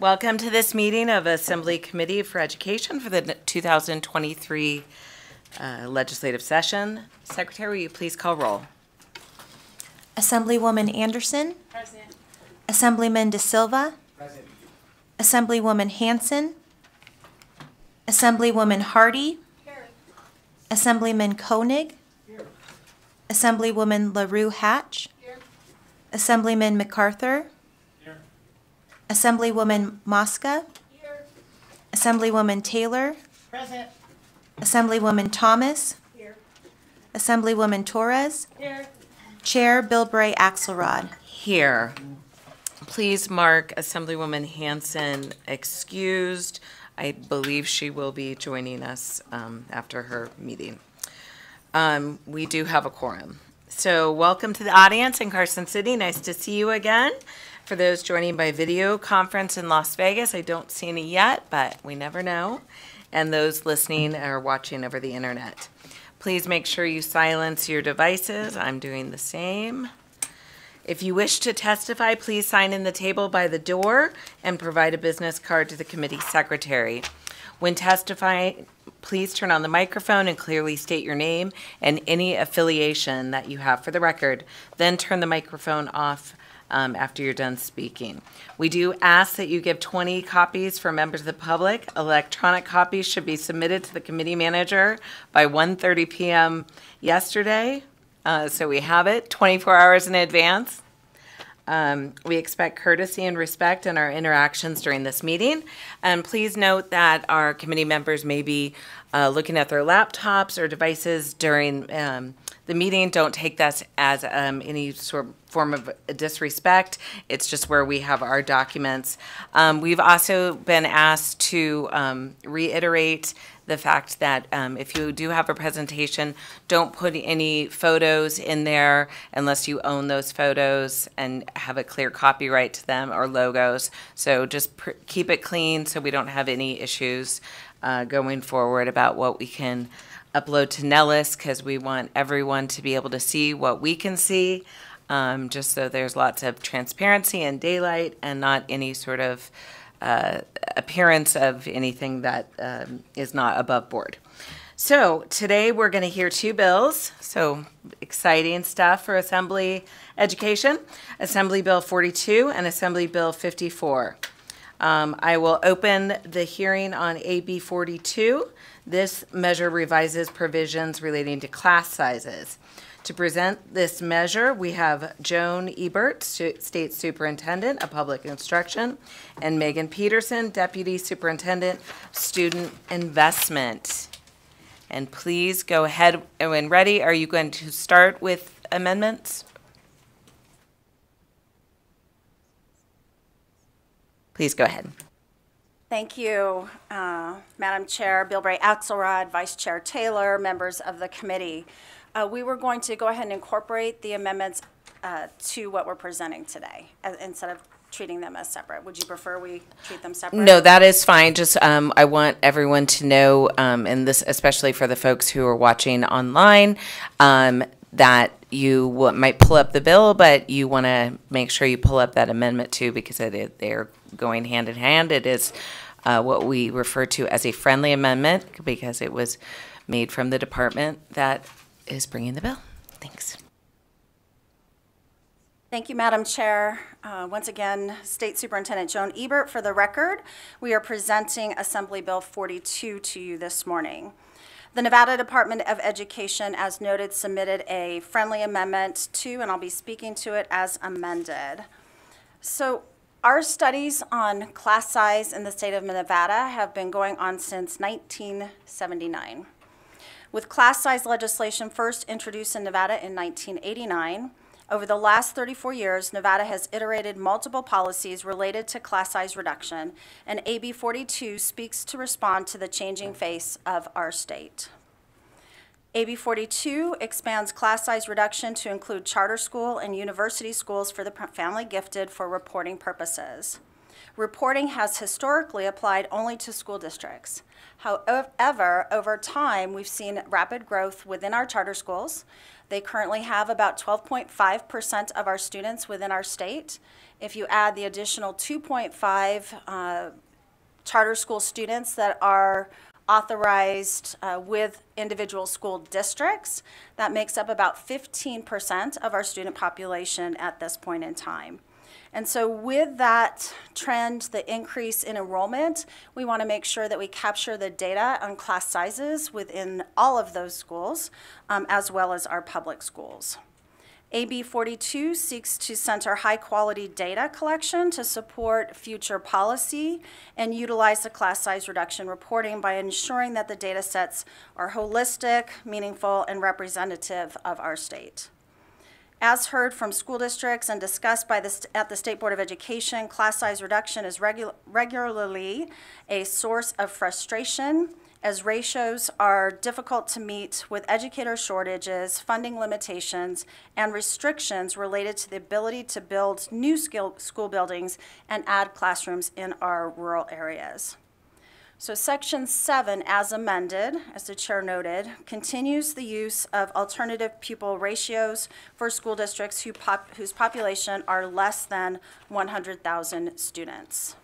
Welcome to this meeting of Assembly Committee for Education for the 2023 uh, legislative session. Secretary, will you please call roll? Assemblywoman Anderson. Assemblyman D'Silva. Assemblywoman Hansen. Assemblywoman Hardy. Assemblyman Koenig. Assemblywoman LaRue Hatch. Assemblyman McArthur. Assemblywoman Mosca. Assemblywoman Taylor. Present. Assemblywoman Thomas. Assemblywoman Torres. Here. Chair Bilbray Axelrod. Here. Please mark Assemblywoman Hansen excused. I believe she will be joining us um, after her meeting. Um, We do have a quorum. So welcome to the audience in Carson City. Nice to see you again. For those joining by video conference in Las Vegas, I don't see any yet, but we never know. And those listening or watching over the internet. Please make sure you silence your devices. I'm doing the same. If you wish to testify, please sign in the table by the door and provide a business card to the committee secretary. When testifying, please turn on the microphone and clearly state your name and any affiliation that you have for the record. Then turn the microphone off um, after you're done speaking. We do ask that you give 20 copies for members of the public. Electronic copies should be submitted to the committee manager by 1:30 PM yesterday. Uh, So we have it 24 hours in advance. Um, We expect courtesy and respect in our interactions during this meeting. And please note that our committee members may be uh, looking at their laptops or devices during um, the meeting. Don't take that as um, any sort of form of disrespect. It's just where we have our documents. Um, We've also been asked to um, reiterate the fact that um, if you do have a presentation, don't put any photos in there unless you own those photos and have a clear copyright to them or logos. So just keep it clean so we don't have any issues uh, going forward about what we can upload to NELIS because we want everyone to be able to see what we can see. Um, just so there's lots of transparency and daylight and not any sort of uh, appearance of anything that um, is not above board. So today we're going to hear two bills. So exciting stuff for Assembly education Assembly Bill 42 and Assembly Bill 54. Um, I will open the hearing on AB 42. This measure revises provisions relating to class sizes. To present this measure, we have Jhone Ebert, State Superintendent of Public Instruction, and Megan Peterson, Deputy Superintendent, Student Investment. And please go ahead, when ready, are you going to start with amendments? Please go ahead. Thank you, uh, Madam Chair, Bilbray Axelrod, Vice Chair Taylor, members of the committee. Uh, We were going to go ahead and incorporate the amendments uh, to what we're presenting today, uh, instead of treating them as separate. Would you prefer we treat them separate? No, that is fine. Just, um, I want everyone to know, um, and this, especially for the folks who are watching online, um, that you might pull up the bill, but you want to make sure you pull up that amendment too, because they're going hand in hand. It is, uh, what we refer to as a friendly amendment, because it was made from the department that is bringing the bill. Thanks. Thank you, Madam Chair. Uh, Once again, State Superintendent Jhone Ebert, for the record, we are presenting Assembly Bill 42 to you this morning. The Nevada Department of Education, as noted, submitted a friendly amendment to, and I'll be speaking to it as amended. So our studies on class size in the state of Nevada have been going on since 1979 with class size legislation first introduced in Nevada in 1989. Over the last 34 years, Nevada has iterated multiple policies related to class size reduction, and AB 42 speaks to respond to the changing face of our state. AB 42 expands class size reduction to include charter school and university schools for the family gifted for reporting purposes. Reporting has historically applied only to school districts. However, over time, we've seen rapid growth within our charter schools. They currently have about 12.5% of our students within our state. If you add the additional 2.5 uh, charter school students that are authorized uh, with individual school districts, that makes up about 15% of our student population at this point in time. And so with that trend, the increase in enrollment, we want to make sure that we capture the data on class sizes within all of those schools, um, as well as our public schools. AB 42 seeks to center high-quality data collection to support future policy and utilize the class size reduction reporting by ensuring that the data sets are holistic, meaningful, and representative of our state. As heard from school districts and discussed by the, at the State Board of Education, class size reduction is regu- regularly a source of frustration as ratios are difficult to meet with educator shortages, funding limitations, and restrictions related to the ability to build new school buildings and add classrooms in our rural areas. So section seven, as amended, as the chair noted, continues the use of alternative pupil ratios for school districts who pop, whose population are less than 100,000 students.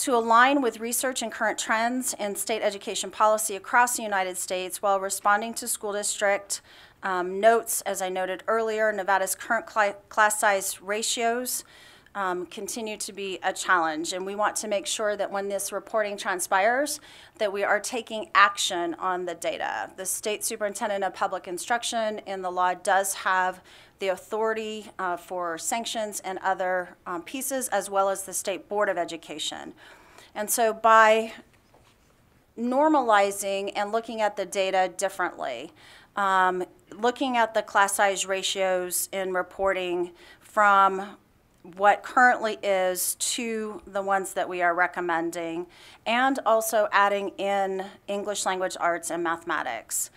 To align with research and current trends in state education policy across the United States while responding to school district um, notes, as I noted earlier, Nevada's current cli- class size ratios um, continue to be a challenge. And we want to make sure that when this reporting transpires, that we are taking action on the data. The state superintendent of public instruction in the law does have the authority uh, for sanctions and other um, pieces, as well as the state board of education. And so by normalizing and looking at the data differently, um, looking at the class size ratios in reporting from what currently is to the ones that we are recommending, and also adding in English language arts and mathematics.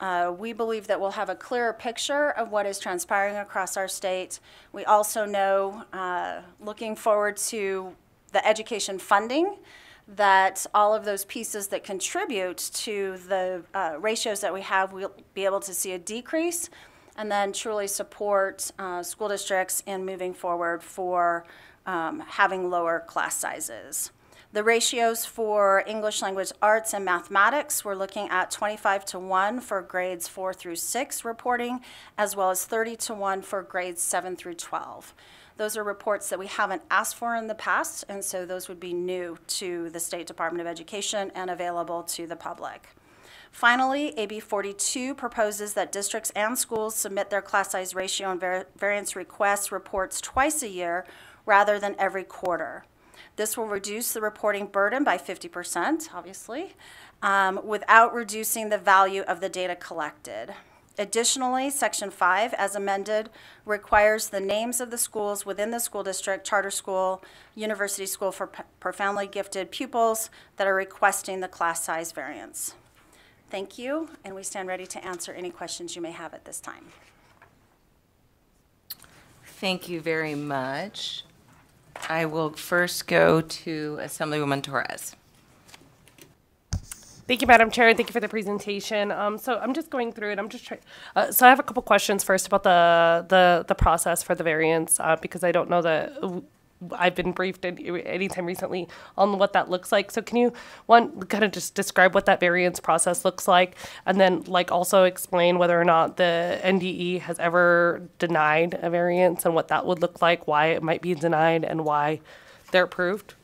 Uh, we believe that we'll have a clearer picture of what is transpiring across our state. We also know, uh, looking forward to the education funding, that all of those pieces that contribute to the uh, ratios that we have, we'll be able to see a decrease and then truly support uh, school districts in moving forward for um, having lower class sizes. The ratios for English language arts and mathematics, we're looking at 25 to 1 for grades 4 through 6 reporting, as well as 30 to 1 for grades 7 through 12. Those are reports that we haven't asked for in the past, and so those would be new to the State Department of Education and available to the public. Finally, AB 42 proposes that districts and schools submit their class size ratio and var- variance request reports twice a year rather than every quarter. This will reduce the reporting burden by 50%, obviously, um, without reducing the value of the data collected. Additionally, Section 5, as amended, requires the names of the schools within the school district, charter school, university school for profoundly gifted pupils that are requesting the class size variance. Thank you, and we stand ready to answer any questions you may have at this time. Thank you very much. I will first go to Assemblywoman Torres. Thank you, Madam Chair, and thank you for the presentation. Um, so I'm just going through it. I'm just trying. Uh, so I have a couple questions first about the the the process for the variance uh, because I don't know that I've been briefed any, anytime recently on what that looks like. So can you one kind of just describe what that variance process looks like, and then like also explain whether or not the NDE has ever denied a variance and what that would look like, why it might be denied, and why they're approved.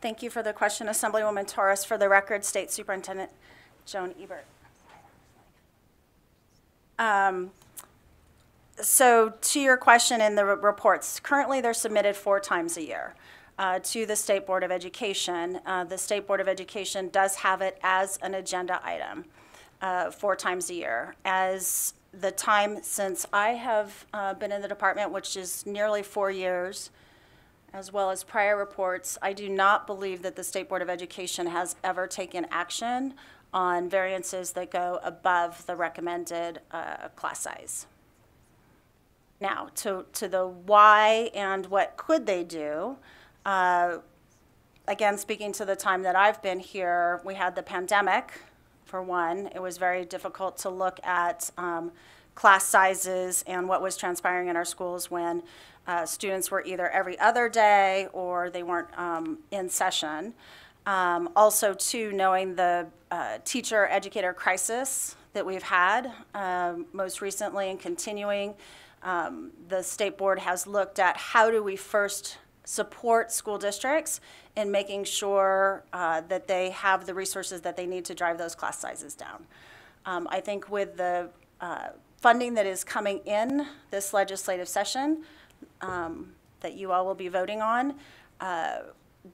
Thank you for the question, Assemblywoman Torres. For the record, State Superintendent Jhone Ebert. Um, So to your question in the re- reports, currently they're submitted four times a year uh, to the State Board of Education. Uh, The State Board of Education does have it as an agenda item uh, four times a year. As the time since I have uh, been in the department, which is nearly four years, as well as prior reports, I do not believe that the State Board of Education has ever taken action on variances that go above the recommended uh, class size. Now, to, to the why and what could they do, uh, again, speaking to the time that I've been here, we had the pandemic, for one. It was very difficult to look at um, class sizes and what was transpiring in our schools when uh, students were either every other day or they weren't um, in session. Um, also, too, knowing the uh, teacher educator crisis that we've had um, most recently and continuing, um, the state board has looked at how do we first support school districts in making sure uh, that they have the resources that they need to drive those class sizes down. Um, I think with the uh, funding that is coming in this legislative session um, that you all will be voting on, uh,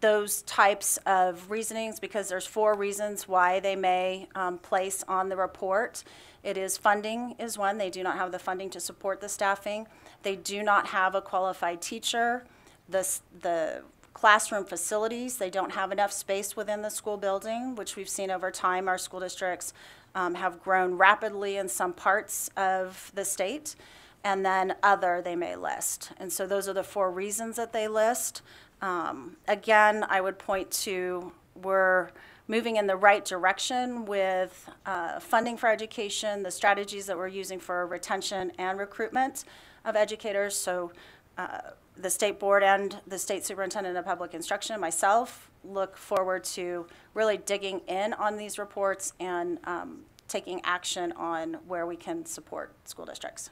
those types of reasonings, because there's four reasons why they may um, place on the report. It is funding is one. They do not have the funding to support the staffing. They do not have a qualified teacher. The, the classroom facilities, they don't have enough space within the school building, which we've seen over time. Our school districts um, have grown rapidly in some parts of the state. And then other, they may list. And so those are the four reasons that they list. Um, Again, I would point to, we're moving in the right direction with uh, funding for education, the strategies that we're using for retention and recruitment of educators. So uh, the state board and the state superintendent of public instruction, myself, look forward to really digging in on these reports and um, taking action on where we can support school districts.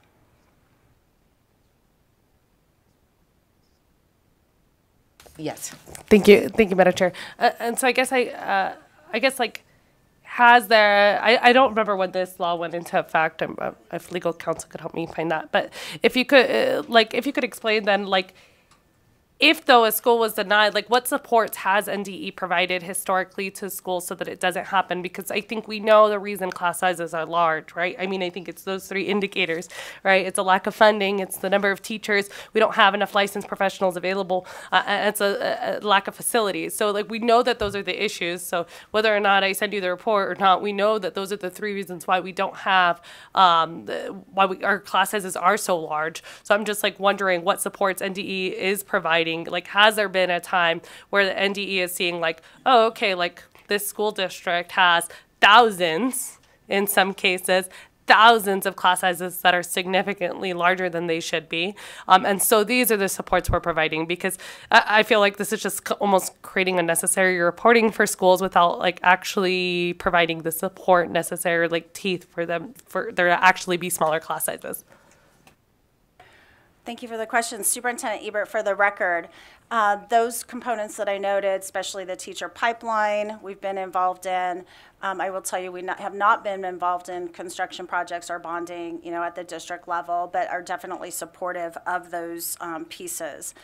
Yes. Thank you, thank you, Madam Chair. Uh, and so I guess I, uh, I guess like, has there? I, I don't remember when this law went into effect. Um, uh, if legal counsel could help me find that, but if you could, uh, like, if you could explain then, like, if though a school was denied, like what supports has NDE provided historically to schools so that it doesn't happen? Because I think we know the reason class sizes are large, right? I mean, I think it's those three indicators, right? It's a lack of funding, it's the number of teachers, we don't have enough licensed professionals available, uh, and it's a, a lack of facilities. So like we know that those are the issues. So whether or not I send you the report or not, we know that those are the three reasons why we don't have um, why we, our class sizes are so large. So I'm just like wondering what supports NDE is providing. Like, has there been a time where the NDE is seeing like, oh, okay, like this school district has thousands in some cases thousands of class sizes that are significantly larger than they should be. Um, and so these are the supports we're providing because I, I feel like this is just almost creating unnecessary reporting for schools without like actually providing the support necessary, like teeth for them, for there to actually be smaller class sizes. Thank you for the question. Superintendent Ebert, for the record, uh, those components that I noted, especially the teacher pipeline, we've been involved in. Um, I will tell you, we not, have not been involved in construction projects or bonding, you know, at the district level, but are definitely supportive of those um, pieces.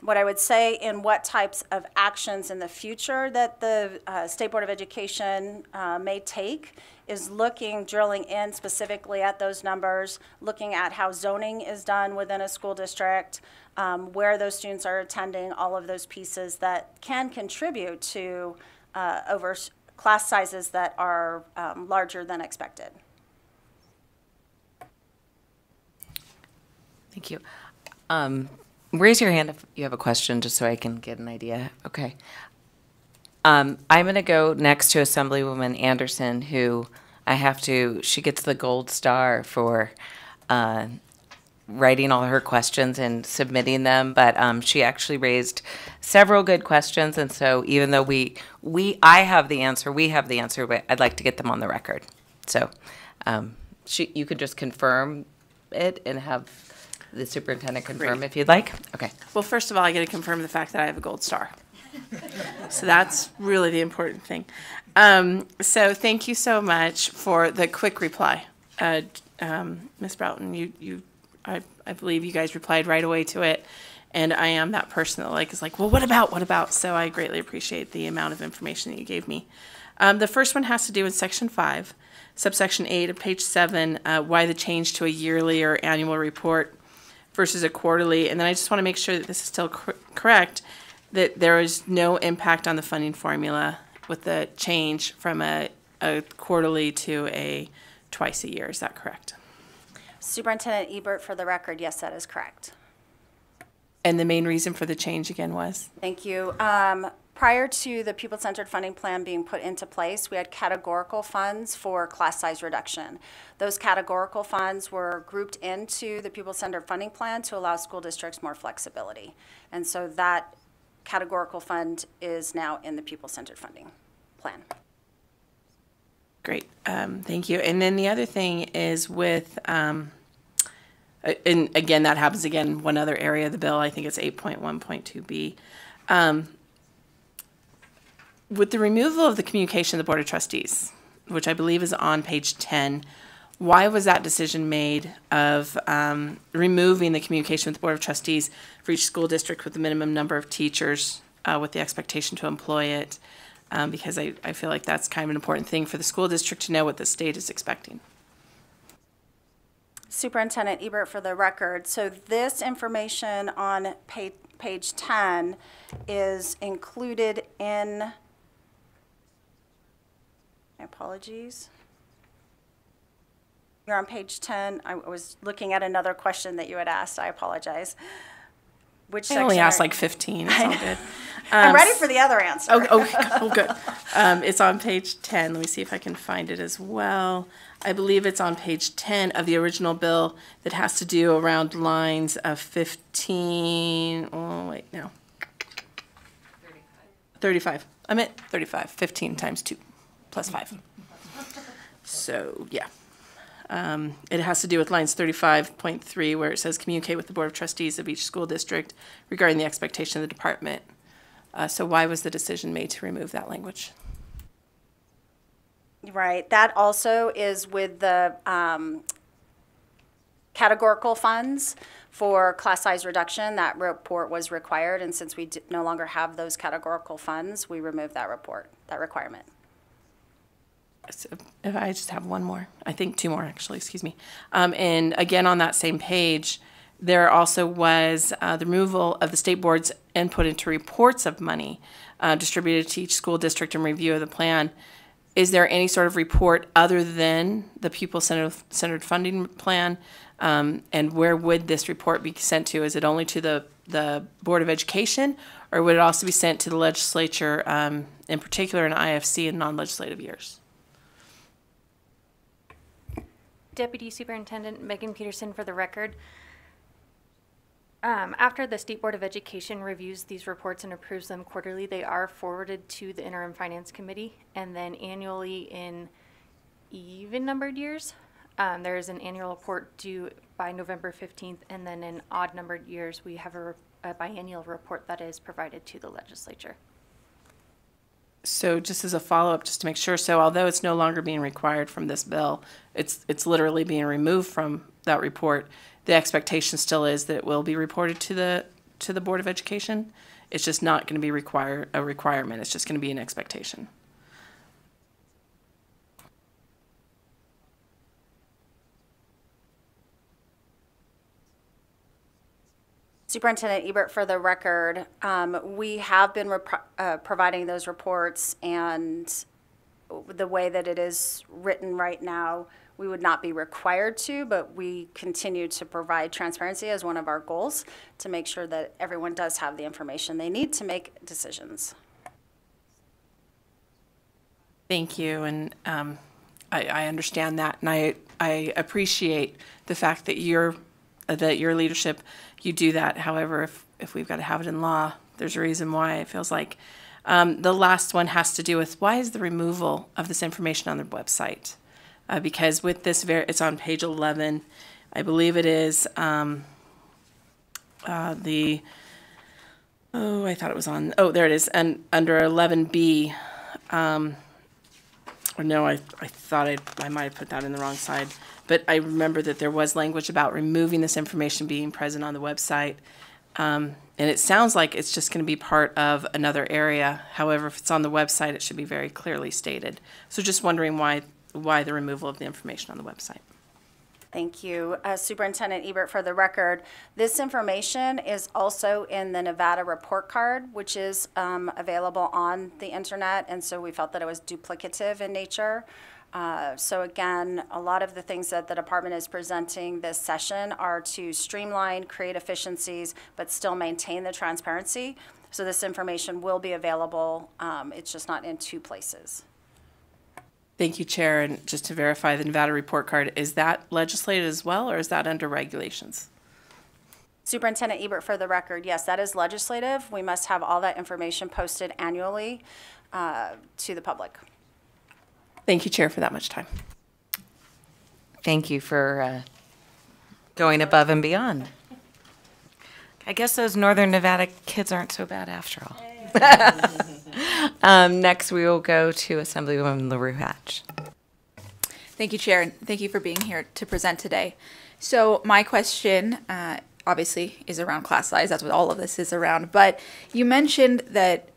What I would say in what types of actions in the future that the uh, State Board of Education uh, may take is looking, drilling in specifically at those numbers, looking at how zoning is done within a school district, um, where those students are attending, all of those pieces that can contribute to uh, over class sizes that are um, larger than expected. Thank you. Um, raise your hand if you have a question, just so I can get an idea. Okay. Um, I'm going to go next to Assemblywoman Anderson, who I have to, she gets the gold star for uh, writing all her questions and submitting them, but um, she actually raised several good questions, and so even though we, we, I have the answer, we have the answer, but I'd like to get them on the record. So, um, she, you could just confirm it and have the superintendent confirm Great. if you'd like? Okay. Well, first of all, I get to confirm the fact that I have a gold star. so that's really the important thing. Um, so thank you so much for the quick reply, uh, um, Ms. Broughton. You, you, I, I believe you guys replied right away to it, and I am that person that like is like, well, what about, what about? So I greatly appreciate the amount of information that you gave me. Um, the first one has to do with section five, subsection eight of page seven, uh, why the change to a yearly or annual report versus a quarterly. And then I just want to make sure that this is still cor- correct, that there is no impact on the funding formula with the change from a, a quarterly to a twice a year. Is that correct? Superintendent Ebert, for the record, yes, that is correct. And the main reason for the change again was? Thank you. Um, Prior to the pupil-centered funding plan being put into place, we had categorical funds for class size reduction. Those categorical funds were grouped into the pupil-centered funding plan to allow school districts more flexibility. And so that categorical fund is now in the pupil-centered funding plan. Great, um, thank you. And then the other thing is with, um, and again, that happens again, one other area of the bill, I think it's eight point one point two B. Um, With the removal of the communication of the Board of Trustees, which I believe is on page ten, why was that decision made of, um, removing the communication with the Board of Trustees for each school district with the minimum number of teachers, uh, with the expectation to employ it? um, because I, I feel like that's kind of an important thing for the school district to know what the state is expecting. Superintendent Ebert, for the record, so this information on pa- page 10 is included in, my apologies. You're on page 10. I was looking at another question that you had asked. I apologize. Which I only asked are- like 15, it's all good. I'm Um, ready for the other answer. Oh, oh, oh, good. Um, it's on page 10. Let me see if I can find it as well. I believe it's on page 10 of the original bill that has to do around lines of 15, oh, wait, no. 35. I meant 35, 15 times 2 plus 5. So, yeah. Um, It has to do with lines 35.3 where it says communicate with the Board of Trustees of each school district regarding the expectation of the department. Uh, So why was the decision made to remove that language? Right, that also is with the um, categorical funds for class size reduction. That report was required, and since we no longer have those categorical funds, we removed that report, that requirement. If I just have one more, I think two more, actually, excuse me. Um, And again, on that same page, there also was uh, the removal of the state board's input into reports of money uh, distributed to each school district and review of the plan. Is there any sort of report other than the pupil-centered centered funding plan? Um, And where would this report be sent to? Is it only to the, the Board of Education? Or would it also be sent to the legislature, um, in particular in IFC and non-legislative years? Deputy Superintendent Megan Peterson for the record. Um, after the State Board of Education reviews these reports and approves them quarterly, they are forwarded to the Interim Finance Committee and then annually in even numbered years. Um, there is an annual report due by November fifteenth, and then in odd numbered years, we have a, a biennial report that is provided to the legislature. So just as a follow-up, just to make sure, so although it's no longer being required from this bill, it's, it's literally being removed from that report, the expectation still is that it will be reported to the, to the Board of Education? It's just not gonna be require, a requirement, it's just gonna be an expectation. Superintendent Ebert, for the record, um, we have been uh, providing those reports, and the way that it is written right now, we would not be required to, but we continue to provide transparency as one of our goals to make sure that everyone does have the information they need to make decisions. Thank you, and um, I, I understand that, and I, I appreciate the fact that your, that your leadership, you do that. However, if, if we've got to have it in law, there's a reason why it feels like. Um, The last one has to do with, why is the removal of this information on the website? Uh, Because with this, ver- it's on page 11, I believe it is, um, uh, the, oh, I thought it was on, oh, there it is, and under 11B, or no, I, I thought I, I might have put that in the wrong side. But I remember that there was language about removing this information being present on the website. Um, and it sounds like it's just gonna be part of another area. However, if it's on the website, it should be very clearly stated. So just wondering why, why the removal of the information on the website. Thank you. Uh, Superintendent Ebert, for the record, this information is also in the Nevada report card, which is um, available on the internet, and so we felt that it was duplicative in nature. Uh, So again, a lot of the things that the department is presenting this session are to streamline, create efficiencies, but still maintain the transparency. So this information will be available, um, it's just not in two places. Thank you, Chair. And just to verify, the Nevada report card, is that legislated as well, or is that under regulations? Superintendent Ebert, for the record, yes, that is legislative. We must have all that information posted annually uh, to the public. Thank you, Chair, for that much time. Thank you for uh, going above and beyond. I guess those Northern Nevada kids aren't so bad after all. Um, Next, we will go to Assemblywoman LaRue Hatch. Thank you, Chair, and thank you for being here to present today. So my question, uh, obviously, is around class size. That's what all of this is around. But you mentioned that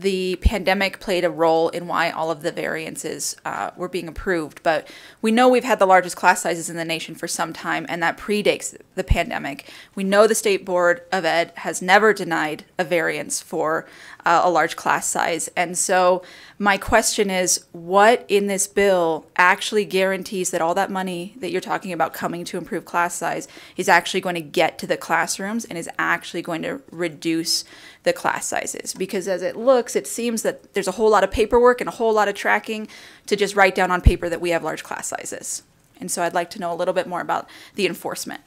the pandemic played a role in why all of the variances uh, were being approved. But we know we've had the largest class sizes in the nation for some time, and that predates the pandemic. We know the State Board of Ed has never denied a variance for uh, a large class size. And so my question is what in this bill actually guarantees that all that money that you're talking about coming to improve class size is actually going to get to the classrooms and is actually going to reduce the class sizes? Because as it looks, it seems that there's a whole lot of paperwork and a whole lot of tracking to just write down on paper that we have large class sizes. And so I'd like to know a little bit more about the enforcement.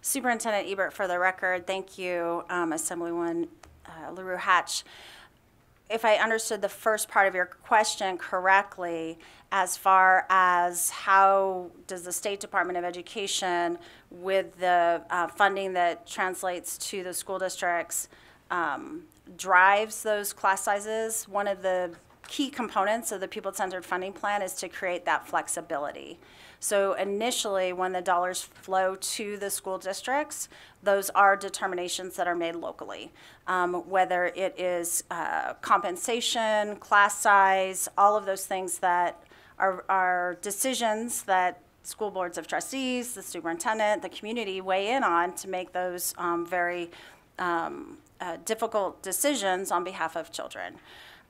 Superintendent Ebert, for the record, thank you, um, Assemblywoman uh, LaRue Hatch. If I understood the first part of your question correctly, as far as how does the State Department of Education, with the uh, funding that translates to the school districts, um, drives those class sizes, one of the key components of the pupil-centered funding plan is to create that flexibility. So initially, when the dollars flow to the school districts, those are determinations that are made locally. Um, whether it is uh, compensation, class size, all of those things that are, are decisions that school boards of trustees, the superintendent, the community weigh in on to make those um, very um, uh, difficult decisions on behalf of children.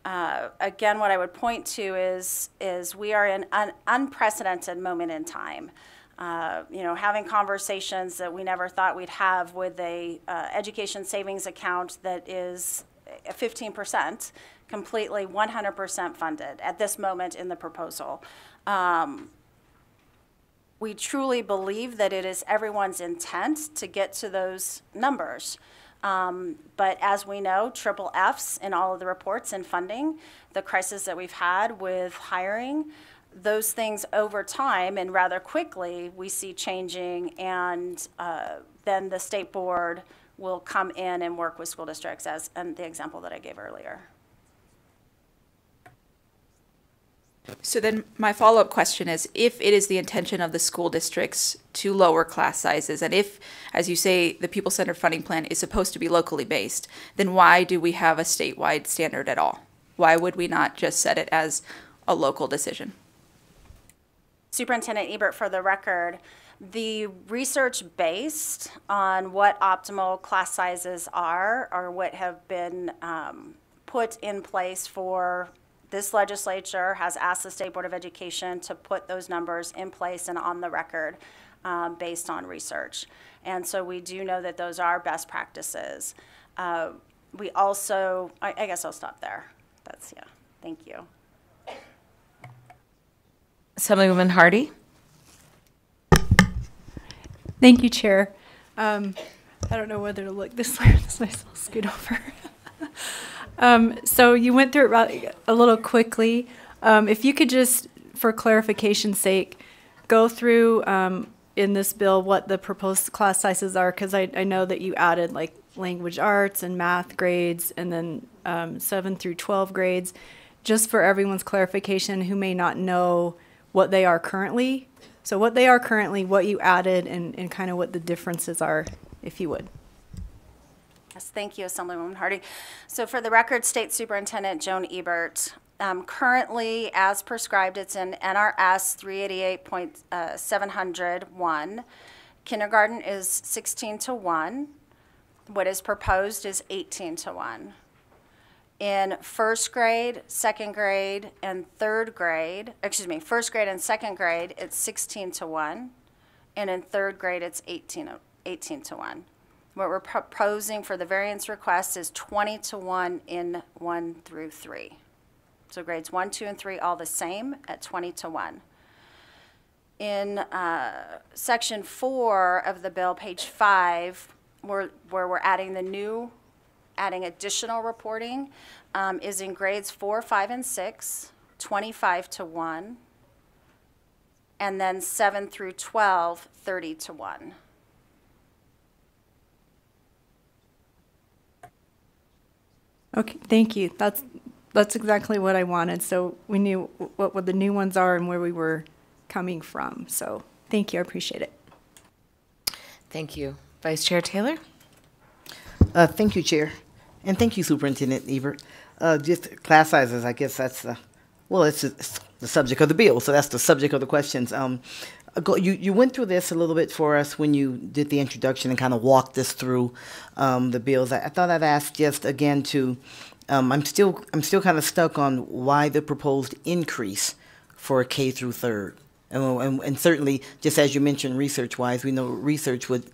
Uh, again, what I would point to is is we are in an unprecedented moment in time. Uh, you know, having conversations that we never thought we'd have with a uh, education savings account that is 15%, completely 100% funded at this moment in the proposal. Um, we truly believe that it is everyone's intent to get to those numbers. Um, but as we know, triple Fs in all of the reports and funding, the crisis that we've had with hiring, those things over time and rather quickly we see changing, and uh, then the state board will come in and work with school districts, as and the example that I gave earlier. So then my follow-up question is if it is the intention of the school districts to lower class sizes and if as you say the pupil centered funding plan is supposed to be locally based then why do we have a statewide standard at all? Why would we not just set it as a local decision? Superintendent Ebert, for the record, the research based on what optimal class sizes are or what have been um, put in place for this legislature has asked the State Board of Education to put those numbers in place and on the record um, based on research. And so we do know that those are best practices. Uh, we also, I, I guess I'll stop there. That's, yeah, thank you. Assemblywoman Hardy? Thank you, Chair. Um, I don't know whether to look this way or this way, so I'll scoot over. um, so you went through it a little quickly. Um, if you could just, for clarification's sake, go through um, in this bill what the proposed class sizes are, because I, I know that you added like language arts and math grades, and then um, seven through 12 grades. Just for everyone's clarification, who may not know what they are currently. So what they are currently, what you added, and, and kind of what the differences are, if you would. Yes, thank you, Assemblywoman Hardy. So for the record, State Superintendent Jhone Ebert, um, currently, as prescribed, it's in NRS 388.701. Kindergarten is 16 to 1. What is proposed is 18 to 1. In first grade, second grade, and third grade, excuse me, first grade and second grade, it's 16 to 1. And in third grade, it's 18, o- 18 to 1. What we're proposing for the variance request is 20 to 1 in 1 through 3. So grades 1, 2, and 3 all the same at 20 to 1. In uh, section 4 of the bill, page 5, where where we're adding the new, adding additional reporting, um, is in grades 4, 5, and 6, 25 to 1, and then 7 through 12, 30 to 1. Okay, thank you. That's, that's exactly what I wanted. So we knew what, what the new ones are and where we were coming from. So thank you, I appreciate it. Thank you. Vice Chair Taylor? Uh, thank you, Chair. And thank you, Superintendent Ebert. Uh, just class sizes, I guess that's the, well, it's, it's the subject of the bill, so that's the subject of the questions. Um, go- you, you went through this a little bit for us when you did the introduction and kind of walked us through um, the bills. I, I thought I'd ask just again to, um, I'm still, I'm still kind of stuck on why the proposed increase for K through third. And, and, and certainly, just as you mentioned, research-wise, we know research would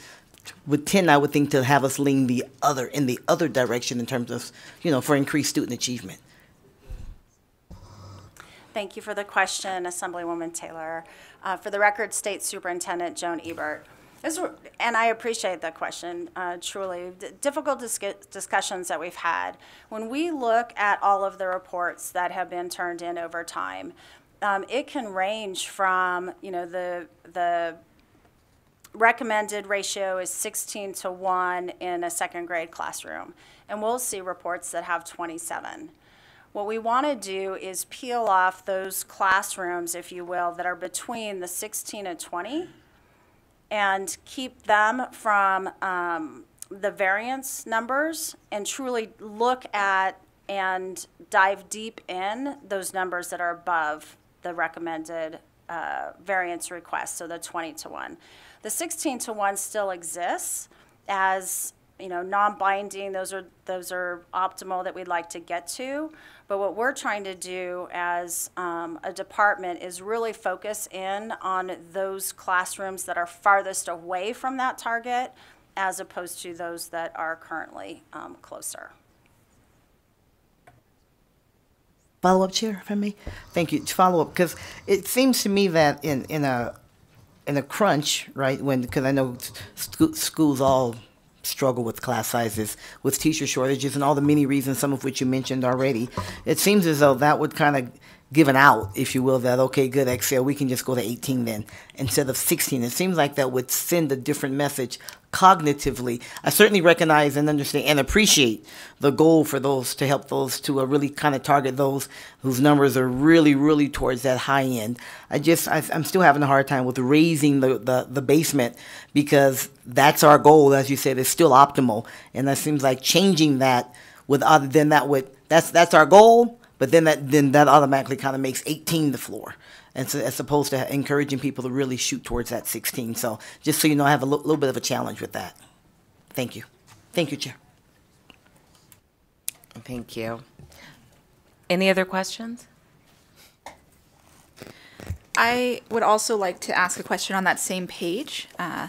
would tend, I would think, to have us lean the other in the other direction in terms of, you know, for increased student achievement. Thank you for the question, Assemblywoman Taylor. Uh, For the record, State Superintendent Jhone Ebert. This And I appreciate the question, uh, truly. D- Difficult discu- discussions that we've had. When we look at all of the reports that have been turned in over time, um, it can range from, you know, the, the recommended ratio is 16 to 1 in a second grade classroom. And we'll see reports that have 27. What we want to do is peel off those classrooms, if you will, that are between the 16 and 20 and keep them from um, the variance numbers and truly look at and dive deep in those numbers that are above the recommended uh, variance request, so the 20 to 1. The 16 to 1 still exists as, you know, non-binding, those are, those are optimal that we'd like to get to. But what we're trying to do as um, a department is really focus in on those classrooms that are farthest away from that target as opposed to those that are currently um, closer. Follow up, Chair, if me? Thank you. Follow up, because it seems to me that in, in a in a crunch, right? When because I know sc- schools all struggle with class sizes, with teacher shortages, and all the many reasons, some of which you mentioned already. It seems as though that would kind of give an out, if you will, that okay, good, Excel, we can just go to 18 then instead of 16. It seems like that would send a different message cognitively. I certainly recognize and understand and appreciate the goal for those to help those to uh, really kind of target those whose numbers are really, really towards that high end. I just, I, I'm still having a hard time with raising the, the, the basement because that's our goal, as you said, is still optimal. And that seems like changing that with other than that would, that's, that's our goal, but then that, then that automatically kind of makes 18 the floor. And so, as opposed to encouraging people to really shoot towards that 16. So just so you know, I have a little bit of a challenge with that. Thank you. Thank you, Chair. Thank you. Any other questions? I would also like to ask a question on that same page. Uh,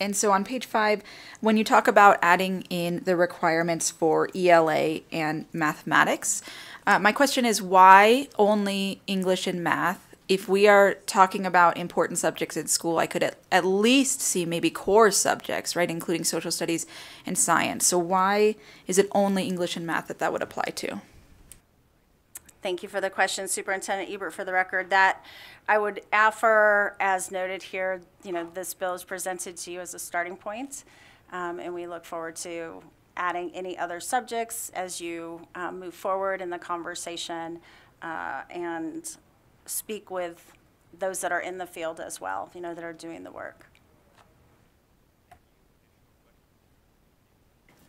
and so on page five, when you talk about adding in the requirements for ELA and mathematics, uh, my question is why only English and math? If we are talking about important subjects in school, I could at, at least see maybe core subjects, right, including social studies and science. So why is it only English and math that that would apply to? Thank you for the question, Superintendent Ebert, for the record. That I would offer, as noted here, you know, this bill is presented to you as a starting point, um, and we look forward to adding any other subjects as you um, move forward in the conversation uh, and speak with those that are in the field as well, you know, that are doing the work.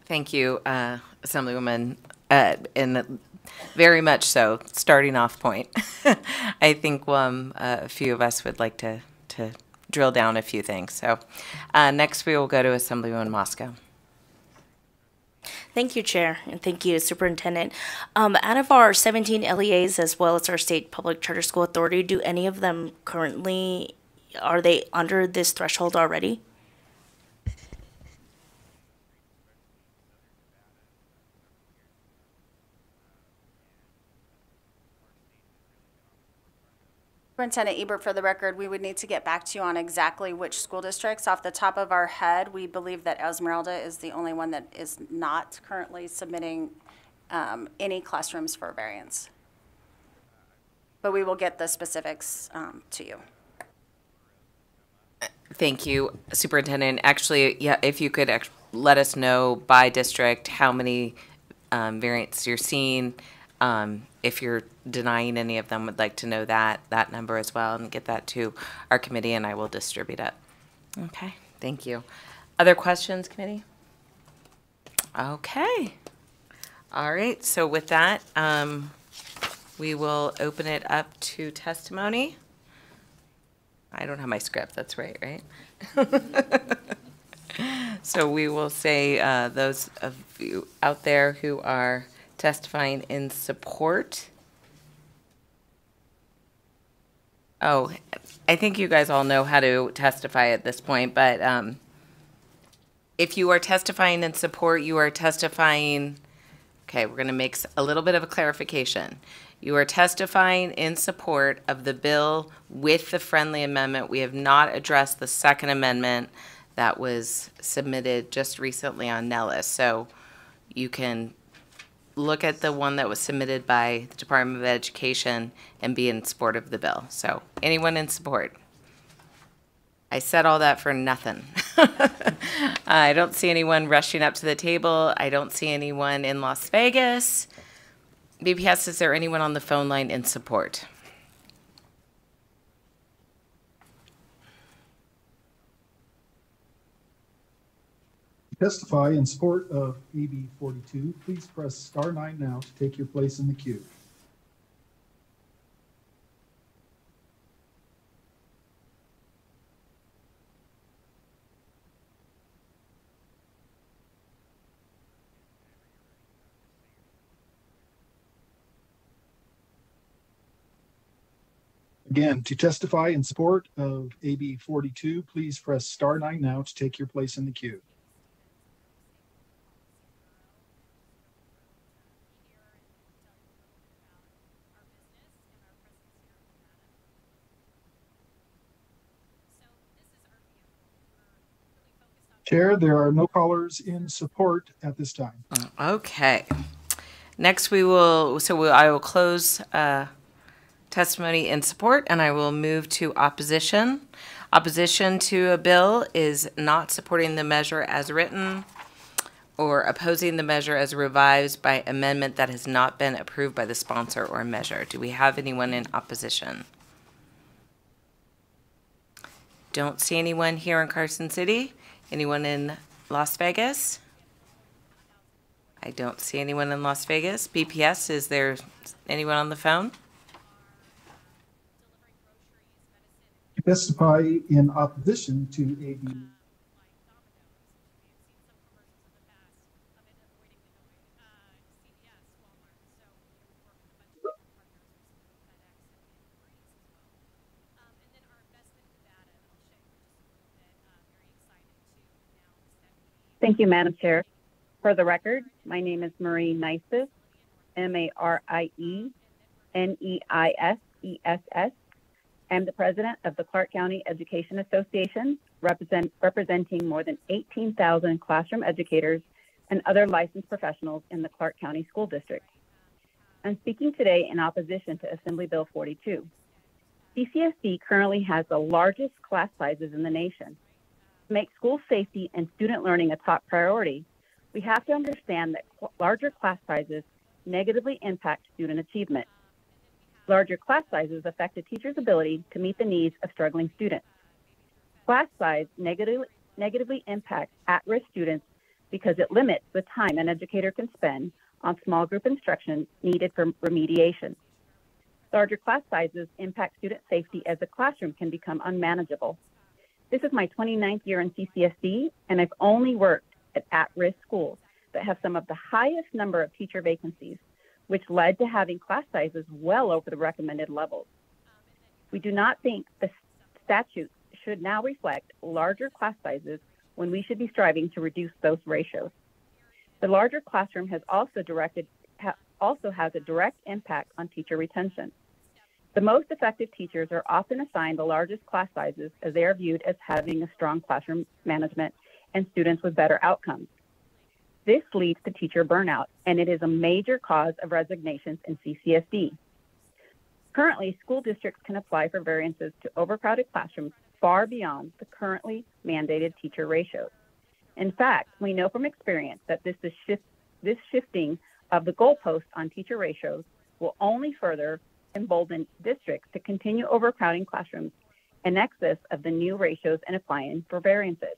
Thank you, uh, Assemblywoman, uh, and very much so, starting off point. I think um, a few of us would like to, to drill down a few things. So uh, next, we will go to Assemblywoman Mosca. Thank you, Chair, and thank you, Superintendent. Um, out of our 17 LEAs as well as our state public charter school authority, do any of them currently are they under this threshold already? Superintendent Ebert, for the record, we would need to get back to you on exactly which school districts. Off the top of our head, we believe that Esmeralda is the only one that is not currently submitting um, any classrooms for variance. But we will get the specifics um, to you. Thank you, Superintendent. Actually, yeah, if you could let us know by district how many um, variants you're seeing. Um, If you're denying any of them, would like to know that, that number as well, and get that to our committee, and I will distribute it. Okay, thank you. Other questions, committee? Okay. All right, so with that, um, we will open it up to testimony. I don't have my script, that's right, right? So we will say, uh, those of you out there who are testifying in support. Oh, I think you guys all know how to testify at this point, but, um, if you are testifying in support, you are testifying, okay, we're gonna make a little bit of a clarification. You are testifying in support of the bill with the friendly amendment. We have not addressed the second amendment that was submitted just recently on NELIS. So you can look at the one that was submitted by the Department of Education and be in support of the bill. So anyone in support? I said all that for nothing. I don't see anyone rushing up to the table. I don't see anyone in Las Vegas. BPS, is there anyone on the phone line in support? Testify in support of AB 42, please press star nine now to take your place in the queue. Again, to testify in support of AB 42, please press star nine now to take your place in the queue. Chair, there are no callers in support at this time. Okay. Next, we will, so we- I will close uh, testimony in support, and I will move to opposition. Opposition to a bill is not supporting the measure as written or opposing the measure as revised by amendment that has not been approved by the sponsor or measure. Do we have anyone in opposition? Don't see anyone here in Carson City. Anyone in Las Vegas? I don't see anyone in Las Vegas. BPS, is there anyone on the phone? Testify in opposition to AB Thank you, Madam Chair. For the record, my name is Marie Neisess, M-A-R-I-E-N-E-I-S-E-S-S. I'm the president of the Clark County Education Association, represent, representing more than 18,000 classroom educators and other licensed professionals in the Clark County School District. I'm speaking today in opposition to Assembly Bill 42. CCSD currently has the largest class sizes in the nation. To make school safety and student learning a top priority, we have to understand that larger class sizes negatively impact student achievement. Larger class sizes affect a teacher's ability to meet the needs of struggling students. Class size negatively, negatively impacts at-risk students because it limits the time an educator can spend on small group instruction needed for remediation. Larger class sizes impact student safety as the classroom can become unmanageable. This is my 29th year in CCSD, and I've only worked at at-risk schools, that have some of the highest number of teacher vacancies, which led to having class sizes well over the recommended levels. We do not think the statute should now reflect larger class sizes when we should be striving to reduce those ratios. The larger classroom has also directed also has a direct impact on teacher retention. The most effective teachers are often assigned the largest class sizes as they are viewed as having a strong classroom management and students with better outcomes. This leads to teacher burnout, and it is a major cause of resignations in CCSD. Currently, school districts can apply for variances to overcrowded classrooms far beyond the currently mandated teacher ratios. In fact, we know from experience that this, is shift, this shifting of the goalpost on teacher ratios will only further embolden districts to continue overcrowding classrooms in excess of the new ratios and applying for variances.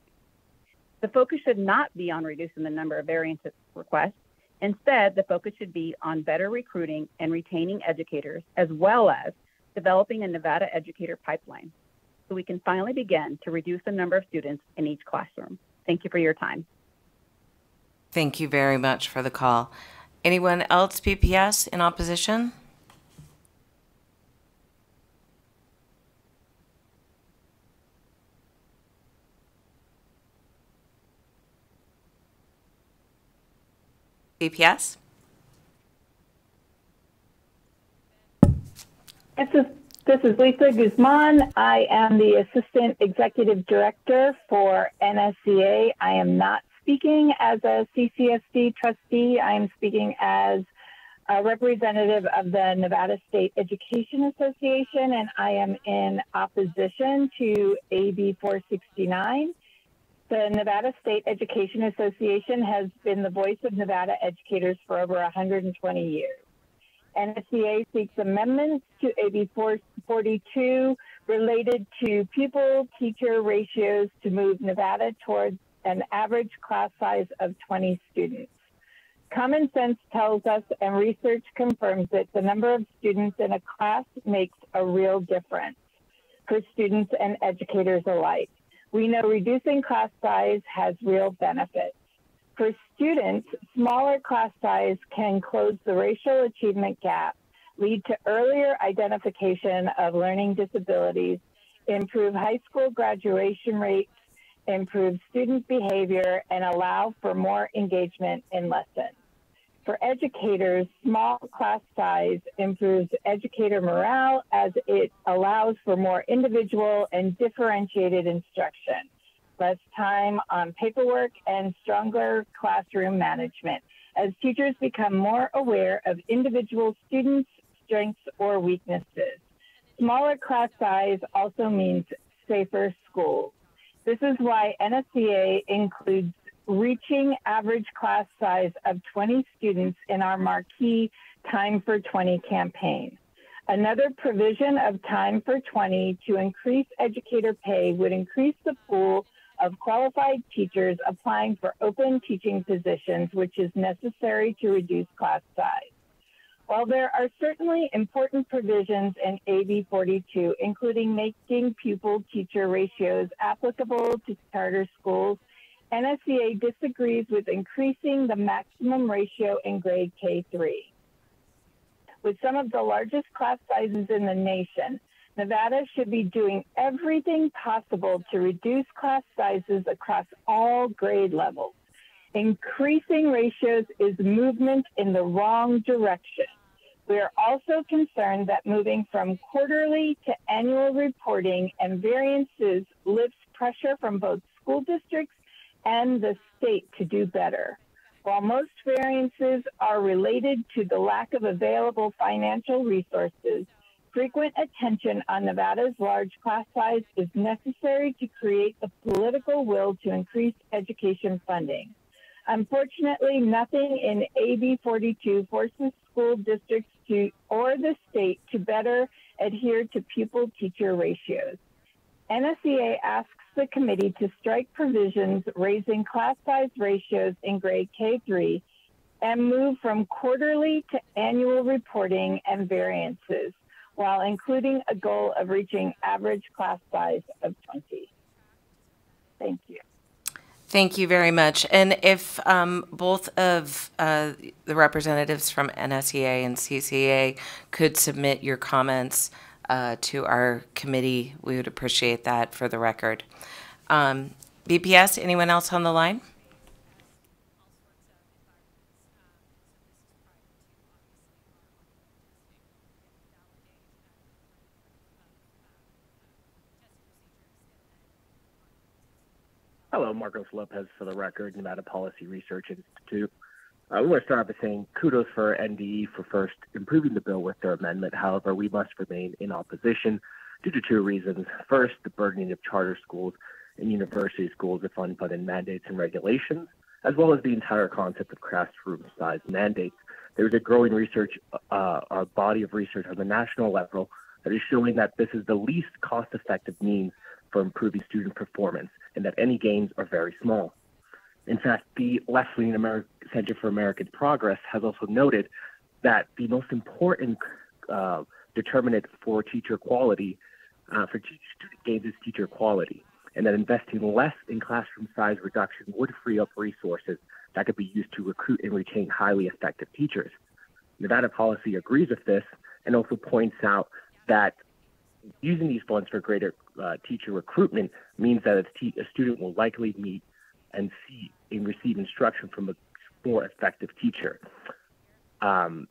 The focus should not be on reducing the number of variance requests. Instead, the focus should be on better recruiting and retaining educators, as well as developing a Nevada educator pipeline so we can finally begin to reduce the number of students in each classroom. Thank you for your time. Thank you very much for the call. Anyone else BPS in opposition? BPS? This is, this is Lisa Guzman. I am the Assistant Executive Director for NSEA. I am not speaking as a CCSD trustee. I am speaking as a representative of the Nevada State Education Association, and I am in opposition to AB 469. The Nevada State Education Association has been the voice of Nevada educators for over 120 years. NSEA seeks amendments to AB 442 related to pupil teacher ratios to move Nevada towards an average class size of 20 students. Common sense tells us, and research confirms that the number of students in a class makes a real difference for students and educators alike. We know reducing class size has real benefits. For students, smaller class size can close the racial achievement gap, lead to earlier identification of learning disabilities, improve high school graduation rates, improve student behavior, and allow for more engagement in lessons. For educators, small class size improves educator morale as it allows for more individual and differentiated instruction, less time on paperwork, and stronger classroom management as teachers become more aware of individual students' strengths or weaknesses. Smaller class size also means safer schools. This is why NSEA includes reaching average class size of 20 students in our marquee Time for 20 campaign. Another provision of Time for 20 to increase educator pay would increase the pool of qualified teachers applying for open teaching positions, which is necessary to reduce class size. While there are certainly important provisions in AB 42, including making pupil teacher ratios applicable to charter schools NSEA disagrees with increasing the maximum ratio in grade K3. With some of the largest class sizes in the nation, Nevada should be doing everything possible to reduce class sizes across all grade levels. Increasing ratios is movement in the wrong direction. We are also concerned that moving from quarterly to annual reporting and variances lifts pressure from both school districts and the state to do better. While most variances are related to the lack of available financial resources, frequent attention on Nevada's large class size is necessary to create the political will to increase education funding. Unfortunately, nothing in AB 42 forces school districts to or the state to better adhere to pupil teacher ratios. NSEA asks the committee to strike provisions raising class size ratios in grade K3 and move from quarterly to annual reporting and variances while including a goal of reaching average class size of 20. Thank you. Thank you very much. And if um, both of uh, the representatives from NSEA and CCA could submit your comments uh, to our committee, we would appreciate that for the record. Um, BPS, anyone else on the line? Hello, Marcos Lopez for the record, Nevada Policy Research Institute. Uh, we want to start by saying kudos for NDE for first improving the bill with their amendment. However, we must remain in opposition due to two reasons. First, the burdening of charter schools and university schools with unfunded mandates and regulations, as well as the entire concept of classroom size mandates. There's a growing research, uh, a body of research on the national level that is showing that this is the least cost effective means for improving student performance and that any gains are very small. In fact, the left Ameri- Center for American Progress has also noted that the most important uh, determinant for teacher quality, uh, for student gains, is teacher quality, and that investing less in classroom size reduction would free up resources that could be used to recruit and retain highly effective teachers. Nevada policy agrees with this and also points out that using these funds for greater uh, teacher recruitment means that a student will likely meet and see and receive instruction from a more effective teacher. Um,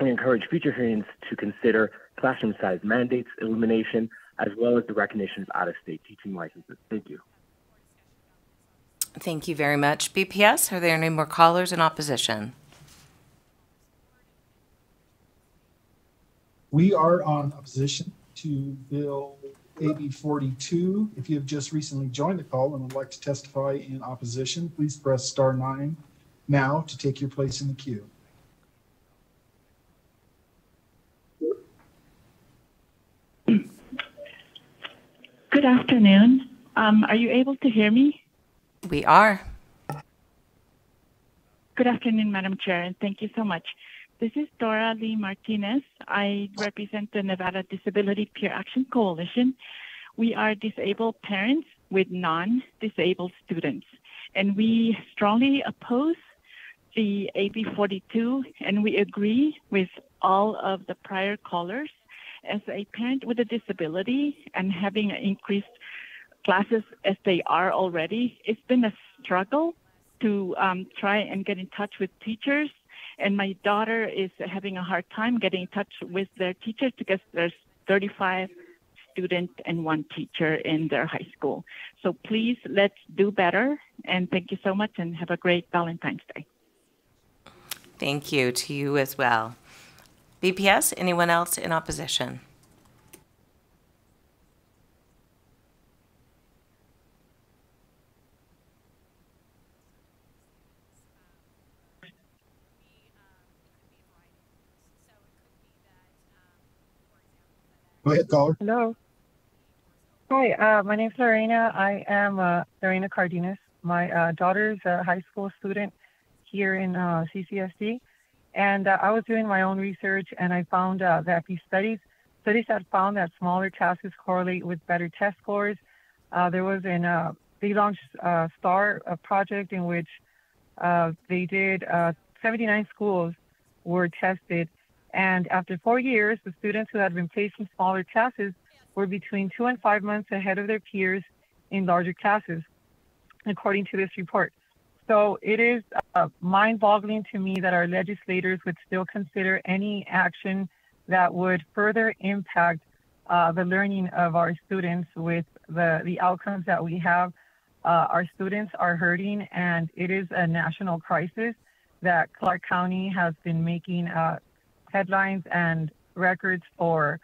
we encourage future hearings to consider classroom size mandates elimination as well as the recognition of out-of-state teaching licenses. Thank you. Thank you very much. BPS, are there any more callers in opposition? We are on opposition to Bill AB 42. If you have just recently joined the call and would like to testify in opposition, please press star nine now to take your place in the queue. Good afternoon. Um, are you able to hear me? We are. Good afternoon, Madam Chair, and thank you so much. This is Dora Lee Martinez. I represent the Nevada Disability Peer Action Coalition. We are disabled parents with non-disabled students, and we strongly oppose the AB 42, and we agree with all of the prior callers. As a parent with a disability and having increased classes as they are already, it's been a struggle to um, try and get in touch with teachers. And my daughter is having a hard time getting in touch with their teachers because there's 35 students and one teacher in their high school. So please let's do better. And thank you so much and have a great Valentine's Day. Thank you to you as well. BPS, anyone else in opposition? Go ahead, caller. Hello. Hi, uh, my name's Lorena. I am uh, Lorena Cardenas. My uh, daughter's a high school student here in uh, CCSD, and uh, I was doing my own research, and I found uh, that these studies studies had found that smaller classes correlate with better test scores. Uh, there was an they launched uh, STAR a project in which they did uh, 79 schools were tested, and after four years, the students who had been placed in smaller classes were between two and five months ahead of their peers in larger classes, according to this report. So it is uh, mind boggling to me that our legislators would still consider any action that would further impact uh, the learning of our students with the, the outcomes that we have. Uh, our students are hurting, and it is a national crisis that Clark County has been making uh, headlines and records for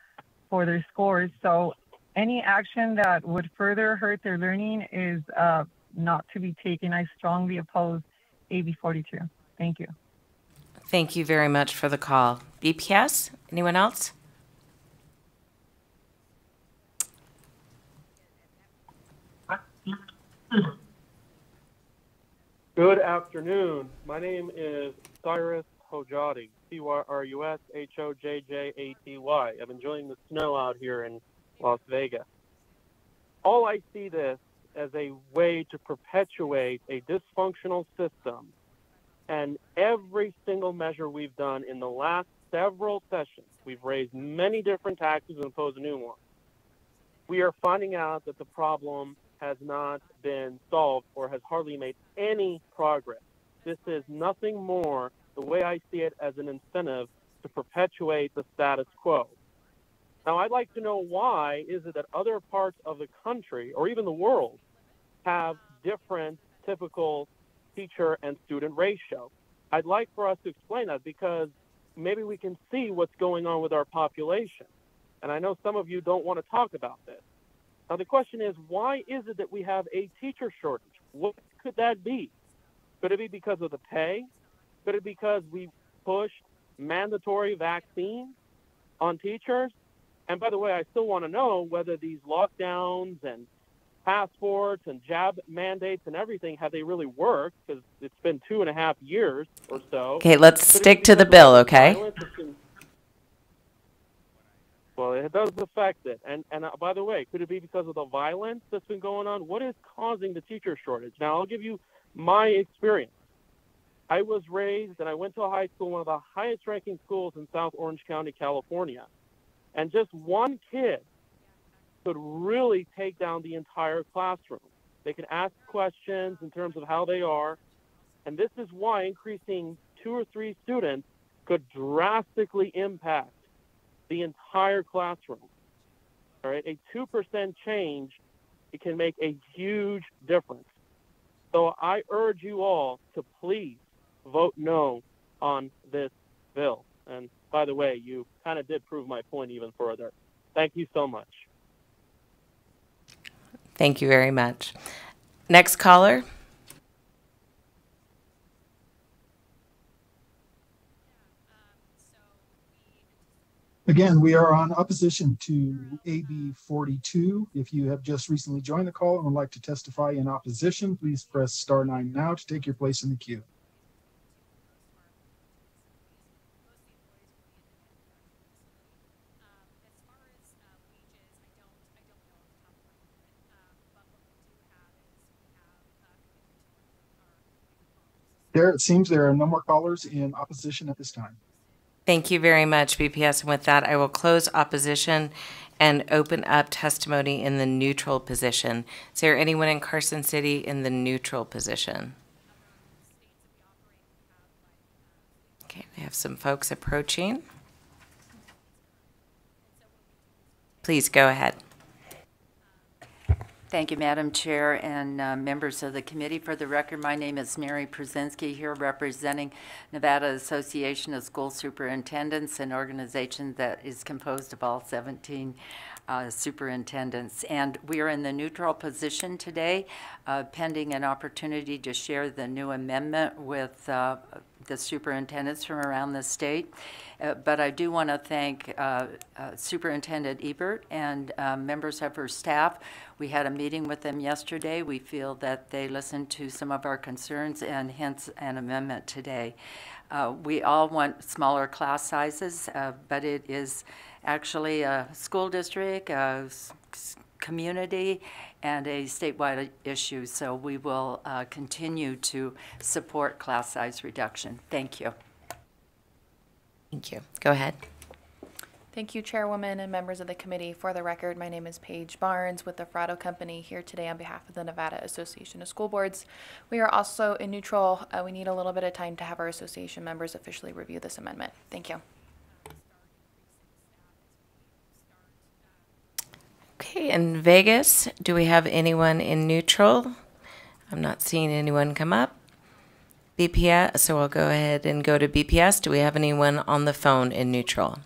for their scores. So any action that would further hurt their learning is uh, not to be taken. I strongly oppose AB 42. Thank you. Thank you very much for the call. BPS, anyone else? Good afternoon. My name is Cyrus Hojati, C-Y-R-U-S-H-O-J-J-A-T-Y. I'm enjoying the snow out here in Las Vegas. All I see this as a way to perpetuate a dysfunctional system. And every single measure we've done in the last several sessions, we've raised many different taxes and imposed a new one. We are finding out that the problem has not been solved or has hardly made any progress. This is nothing more, the way I see it, as an incentive to perpetuate the status quo. Now, I'd like to know why is it that other parts of the country or even the world have different typical teacher and student ratio? I'd like for us to explain that because maybe we can see what's going on with our population. And I know some of you don't want to talk about this. Now, the question is, why is it that we have a teacher shortage? What could that be? Could it be because of the pay? Could it be because we pushed mandatory vaccines on teachers? And by the way, I still want to know whether these lockdowns and passports and jab mandates and everything have they really worked? Because it's been two and a half years or so. Okay, let's stick to the bill, okay? violence that's been- Well, it does affect it. And and uh, by the way, could it be because of the violence that's been going on? What is causing the teacher shortage? Now, I'll give you my experience. I was raised and I went to a high school, one of the highest ranking schools in South Orange County, California. And just one kid could really take down the entire classroom. They can ask questions in terms of how they are. And this is why increasing two or three students could drastically impact the entire classroom. All right, a 2% change, it can make a huge difference. So I urge you all to please vote no on this bill. And by the way, you kind of did prove my point even further. Thank you so much. Thank you very much. Next caller? Again, we are on opposition to AB 42. If you have just recently joined the call and would like to testify in opposition, please press star nine now to take your place in the queue. There, it seems there are no more callers in opposition at this time. Thank you very much, BPS. And with that, I will close opposition and open up testimony in the neutral position. Is there anyone in Carson City in the neutral position? Okay, we have some folks approaching. Please go ahead. Thank you, Madam Chair and uh, members of the committee. For the record, my name is Mary Pierczynski, here representing Nevada Association of School Superintendents, an organization that is composed of all 17 uh, superintendents. And we are in the neutral position today, uh, pending an opportunity to share the new amendment with uh, the superintendents from around the state. Uh, But I do want to thank uh, uh, Superintendent Ebert and uh, members of her staff. We had a meeting with them yesterday. We feel that they listened to some of our concerns and hence an amendment today. Uh, We all want smaller class sizes, uh, but it is actually a school district, a community, and a statewide issue. So we will uh, continue to support class size reduction. Thank you. Thank you. Go ahead. Thank you, Chairwoman and members of the committee. For the record, my name is Paige Barnes with the Frado Company here today on behalf of the Nevada Association of School Boards. We are also in neutral. Uh, we need a little bit of time to have our association members officially review this amendment. Thank you. Okay, in Vegas, do we have anyone in neutral? I'm not seeing anyone come up. BPS, so I'll go ahead and go to BPS. Do we have anyone on the phone in neutral?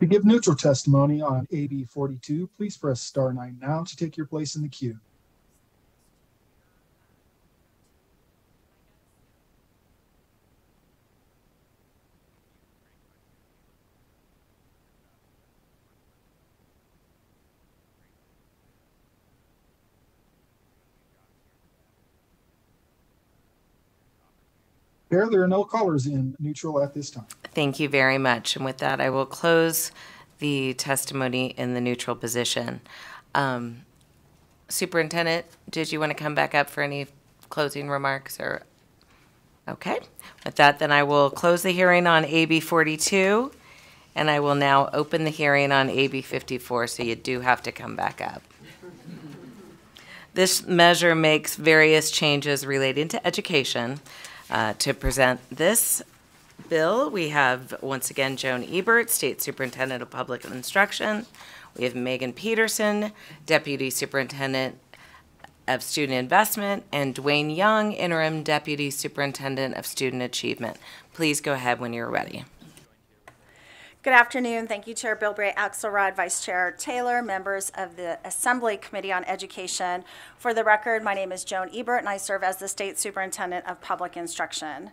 To give neutral testimony on AB 42, please press star nine now to take your place in the queue. Chair, there are no callers in neutral at this time. Thank you very much. And with that, I will close the testimony in the neutral position. Um, Superintendent, did you want to come back up for any closing remarks or? Okay, with that, then I will close the hearing on AB 42, and I will now open the hearing on AB 54, so you do have to come back up. This measure makes various changes relating to education. Uh, To present this bill, we have, once again, Jhone Ebert, State Superintendent of Public Instruction. We have Megan Peterson, Deputy Superintendent of Student Investment, and Dwayne Young, Interim Deputy Superintendent of Student Achievement. Please go ahead when you're ready. Good afternoon. Thank you, Chair Bilbray Axelrod, Vice Chair Taylor, members of the Assembly Committee on Education. For the record, my name is Jhone Ebert, and I serve as the State Superintendent of Public Instruction.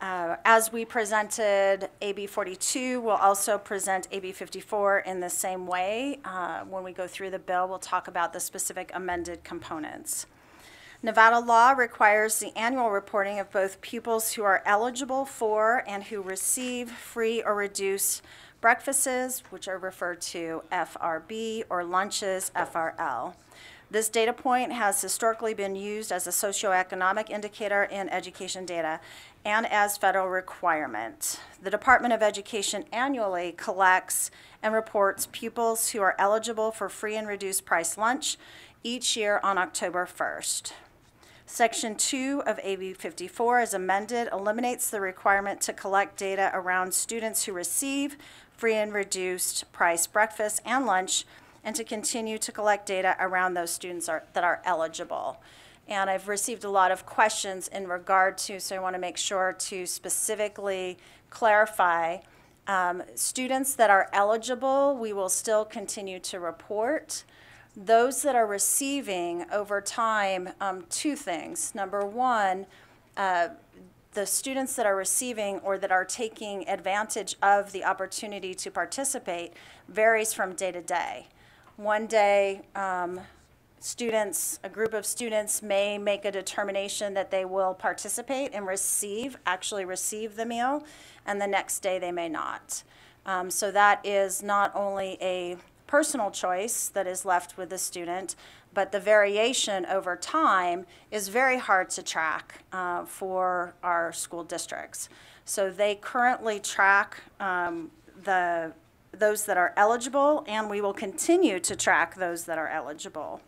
Uh, As we presented AB 42, we'll also present AB 54 in the same way. Uh, When we go through the bill, we'll talk about the specific amended components. Nevada law requires the annual reporting of both pupils who are eligible for and who receive free or reduced breakfasts, which are referred to FRB, or lunches, FRL. This data point has historically been used as a socioeconomic indicator in education data and as federal requirement. The Department of Education annually collects and reports pupils who are eligible for free and reduced price lunch each year on October 1st. Section 2 of AB 54 as amended eliminates the requirement to collect data around students who receive free and reduced price breakfast and lunch and to continue to collect data around those students are, that are eligible. And I've received a lot of questions in regard to, so I want to make sure to specifically clarify. Um, students that are eligible, we will still continue to report. Those that are receiving over time, um, two things. Number one, uh, the students that are receiving or that are taking advantage of the opportunity to participate varies from day to day. One day, um, students, a group of students may make a determination that they will participate and receive, actually receive the meal, and the next day they may not. Um, so that is not only a personal choice that is left with the student, but the variation over time is very hard to track uh, for our school districts. So they currently track um, the those that are eligible, and we will continue to track those that are eligible.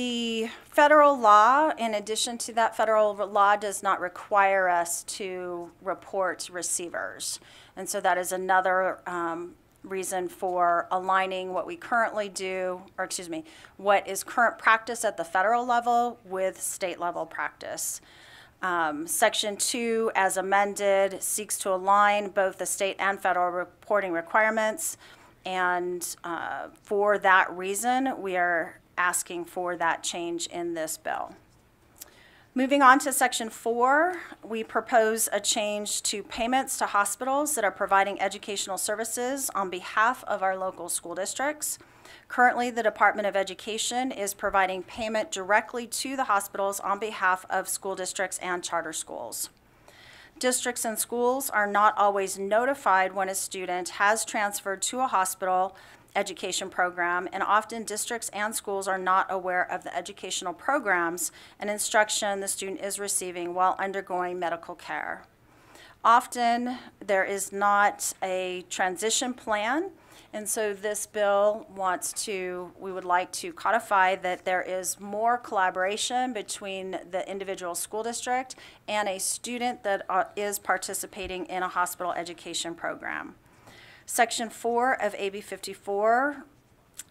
The federal law, in addition to that, federal law does not require us to report receivers. And so that is another um, reason for aligning what we currently do, or excuse me, what is current practice at the federal level with state level practice. Um, Section 2, as amended, seeks to align both the state and federal reporting requirements. And uh, for that reason, we are asking for that change in this bill. Moving on to section four, we propose a change to payments to hospitals that are providing educational services on behalf of our local school districts. Currently, the Department of Education is providing payment directly to the hospitals on behalf of school districts and charter schools. Districts and schools are not always notified when a student has transferred to a hospital education program, and often districts and schools are not aware of the educational programs and instruction the student is receiving while undergoing medical care. Often, there is not a transition plan, and so this bill wants to, we would like to codify that there is more collaboration between the individual school district and a student that uh, participating in a hospital education program. Section 4 of AB 54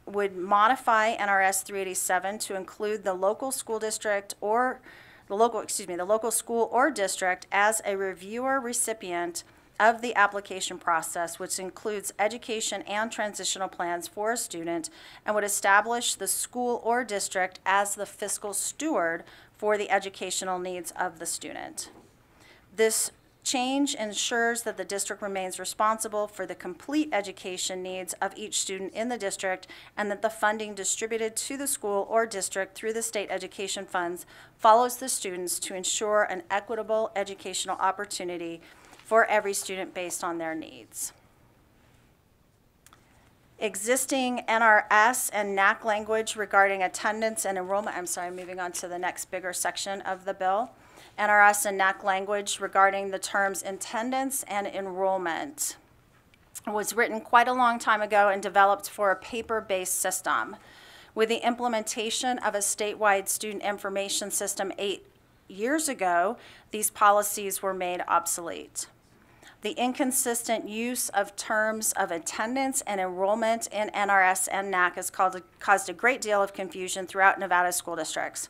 would modify NRS 387 to include the local school district or the local, excuse me, the local school or district as a reviewer recipient of the application process, which includes education and transitional plans for a student, and would establish the school or district as the fiscal steward for the educational needs of the student. This Change ensures that the district remains responsible for the complete education needs of each student in the district and that the funding distributed to the school or district through the state education funds follows the students to ensure an equitable educational opportunity for every student based on their needs. Existing NRS and NAC language regarding attendance and enrollment, I'm sorry, moving on to the next bigger section of the bill. NRS and NAC language regarding the terms attendance and enrollment was written quite a long time ago and developed for a paper-based system. With the implementation of a statewide student information system eight years ago, these policies were made obsolete. The inconsistent use of terms of attendance and enrollment in NRS and NAC has caused, caused a great deal of confusion throughout Nevada school districts.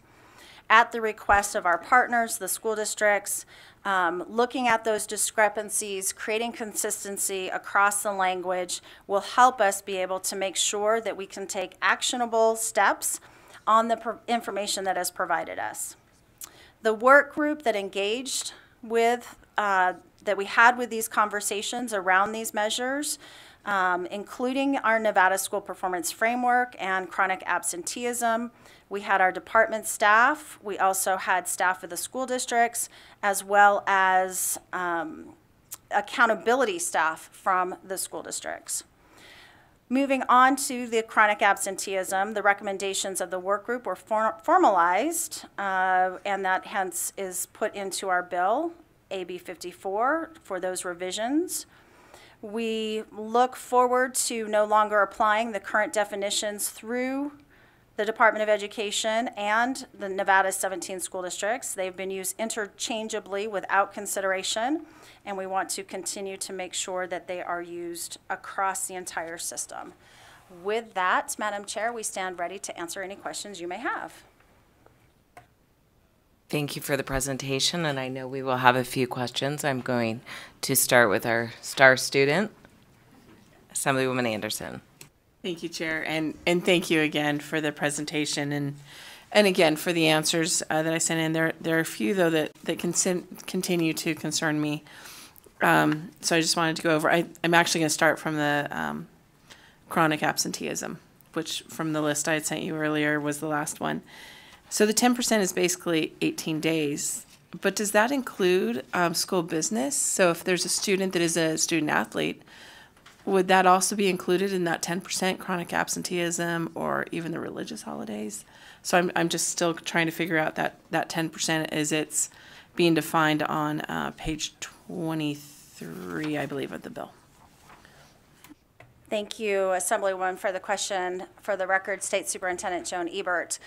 At the request of our partners, the school districts, um, looking at those discrepancies, creating consistency across the language will help us be able to make sure that we can take actionable steps on the information that is provided us. The work group that engaged with, uh, that we had with these conversations around these measures, um, including our Nevada School Performance Framework and chronic absenteeism. We had our department staff. We also had staff of the school districts, as well as um, accountability staff from the school districts. Moving on to the chronic absenteeism, the recommendations of the work group were for- formalized, uh, and that hence is put into our bill, AB 54, for those revisions. We look forward to no longer applying the current definitions through the Department of Education and the Nevada 17 school districts. They've been used interchangeably without consideration, and we want to continue to make sure that they are used across the entire system. With that, Madam Chair, we stand ready to answer any questions you may have. Thank you for the presentation, and I know we will have a few questions. I'm going to start with our star student, Assemblywoman Anderson. Thank you, Chair, and, and thank you again for the presentation and, and again, for the answers uh, that I sent in. There, there are a few, though, that, that con- continue to concern me. Um, So I just wanted to go over, I, I'm actually going to start from the um, chronic absenteeism, which from the list I had sent you earlier was the last one. So the ten percent is basically eighteen days, but does that include um, school business? So if there's a student that is a student athlete, would that also be included in that ten percent chronic absenteeism or even the religious holidays? So I'm, I'm just still trying to figure out that, that ten percent is it's being defined on, uh, page twenty-three, I believe, of the bill. Thank you, Assemblywoman, for the question. For the record, State Superintendent Jhone Ebert.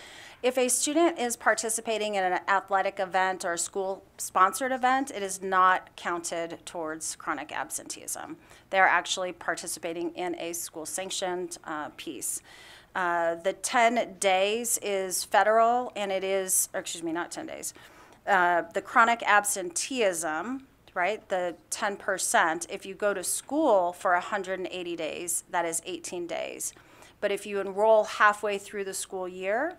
If a student is participating in an athletic event or a school-sponsored event, it is not counted towards chronic absenteeism. They're actually participating in a school-sanctioned uh, piece. Uh, The 10 days is federal, and it is, excuse me, not 10 days. Uh, The chronic absenteeism, right, the 10%, if you go to school for 180 days, that is 18 days. But if you enroll halfway through the school year,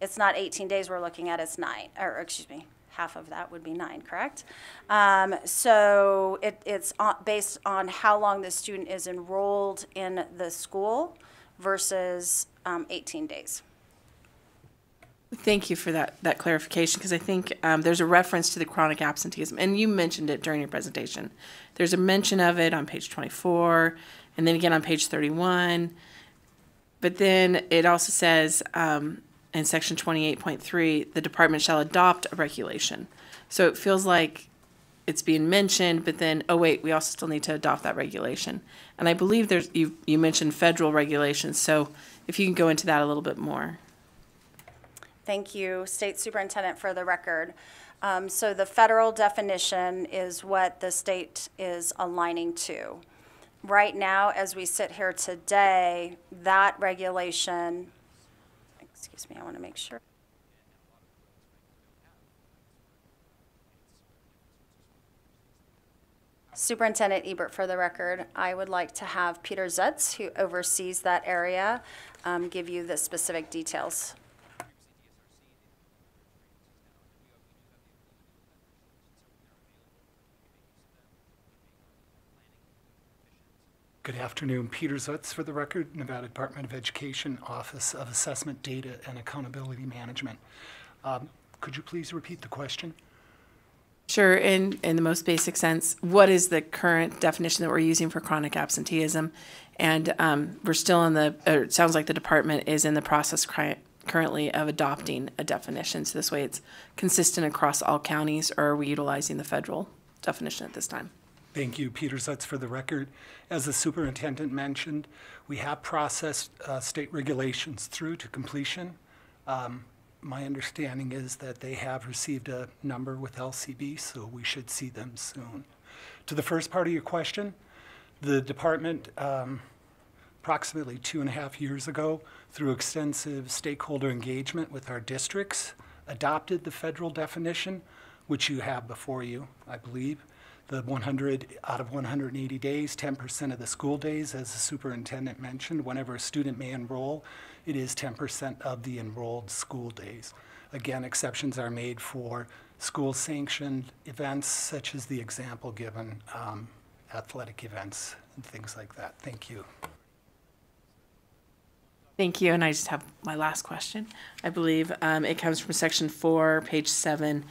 it's not 18 days we're looking at, it's nine, or excuse me, half of that would be nine, correct? Um, So it, it's based on how long the student is enrolled in the school versus um, 18 days. Thank you for that, that clarification, because I think um, there's a reference to the chronic absenteeism, and you mentioned it during your presentation. There's a mention of it on page 24, and then again on page 31. But then it also says um, in section 28.3, the department shall adopt a regulation. So it feels like it's being mentioned, but then, oh wait, we also still need to adopt that regulation. And I believe there's, you, you mentioned federal regulations, so if you can go into that a little bit more. Thank you, State Superintendent, for the record. Um, So the federal definition is what the state is aligning to. Right now, as we sit here today, that regulation, excuse me, I want to make sure. Superintendent Ebert, for the record, I would like to have Peter Zutz, who oversees that area, um, give you the specific details. Good afternoon. Peter Zutz for the record, Nevada Department of Education, Office of Assessment Data and Accountability Management. Um, Could you please repeat the question? Sure, in, in the most basic sense, what is the current definition that we're using for chronic absenteeism? And um, we're still in the, it sounds like the department is in the process currently of adopting a definition. So this way it's consistent across all counties, or are we utilizing the federal definition at this time? Thank you, Peter Zutz, for the record. As the superintendent mentioned, we have processed uh, state regulations through to completion. Um, My understanding is that they have received a number with LCB, so we should see them soon. To the first part of your question, the department, um, approximately two and a half years ago, through extensive stakeholder engagement with our districts, adopted the federal definition, which you have before you, I believe. The 100, out of 180 days, 10% of the school days, as the superintendent mentioned, whenever a student may enroll, it is 10% of the enrolled school days. Again, exceptions are made for school-sanctioned events, such as the example given, um, athletic events and things like that. Thank you. Thank you, and I just have my last question. I believe um, it comes from section four, page seven.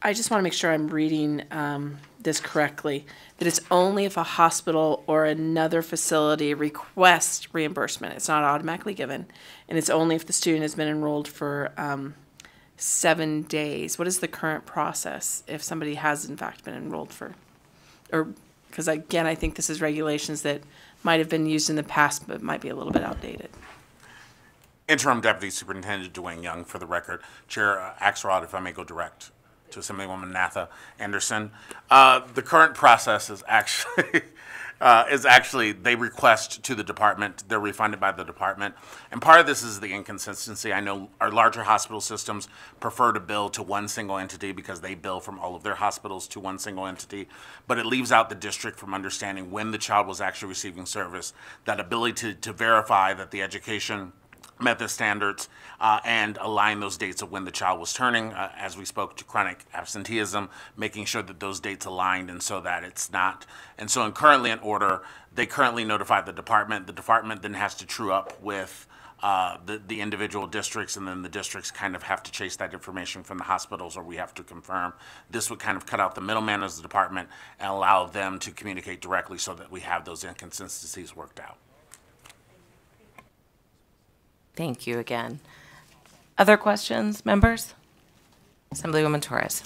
I just want to make sure I'm reading um, this correctly, that it's only if a hospital or another facility requests reimbursement. It's not automatically given, and it's only if the student has been enrolled for um, seven days. What is the current process if somebody has in fact been enrolled for, or, because again, I think this is regulations that might have been used in the past, but might be a little bit outdated. Interim Deputy Superintendent Dwayne Young, for the record. Chair uh, Axelrod, if I may go direct to Assemblywoman Natha Anderson. Uh, the current process is actually, uh, is actually, they request to the department, they're refunded by the department. And part of this is the inconsistency. I know our larger hospital systems prefer to bill to one single entity because they bill from all of their hospitals to one single entity. But it leaves out the district from understanding when the child was actually receiving service, that ability to, to verify that the education met the standards uh, and align those dates of when the child was turning, uh, as we spoke to chronic absenteeism, making sure that those dates aligned and so that it's not. And so, in currently in order, they currently notify the department. The department then has to true up with uh, the, the individual districts, and then the districts kind of have to chase that information from the hospitals, or we have to confirm. This would kind of cut out the middleman as the department and allow them to communicate directly so that we have those inconsistencies worked out. Thank you again. Other questions, members? Assemblywoman Torres.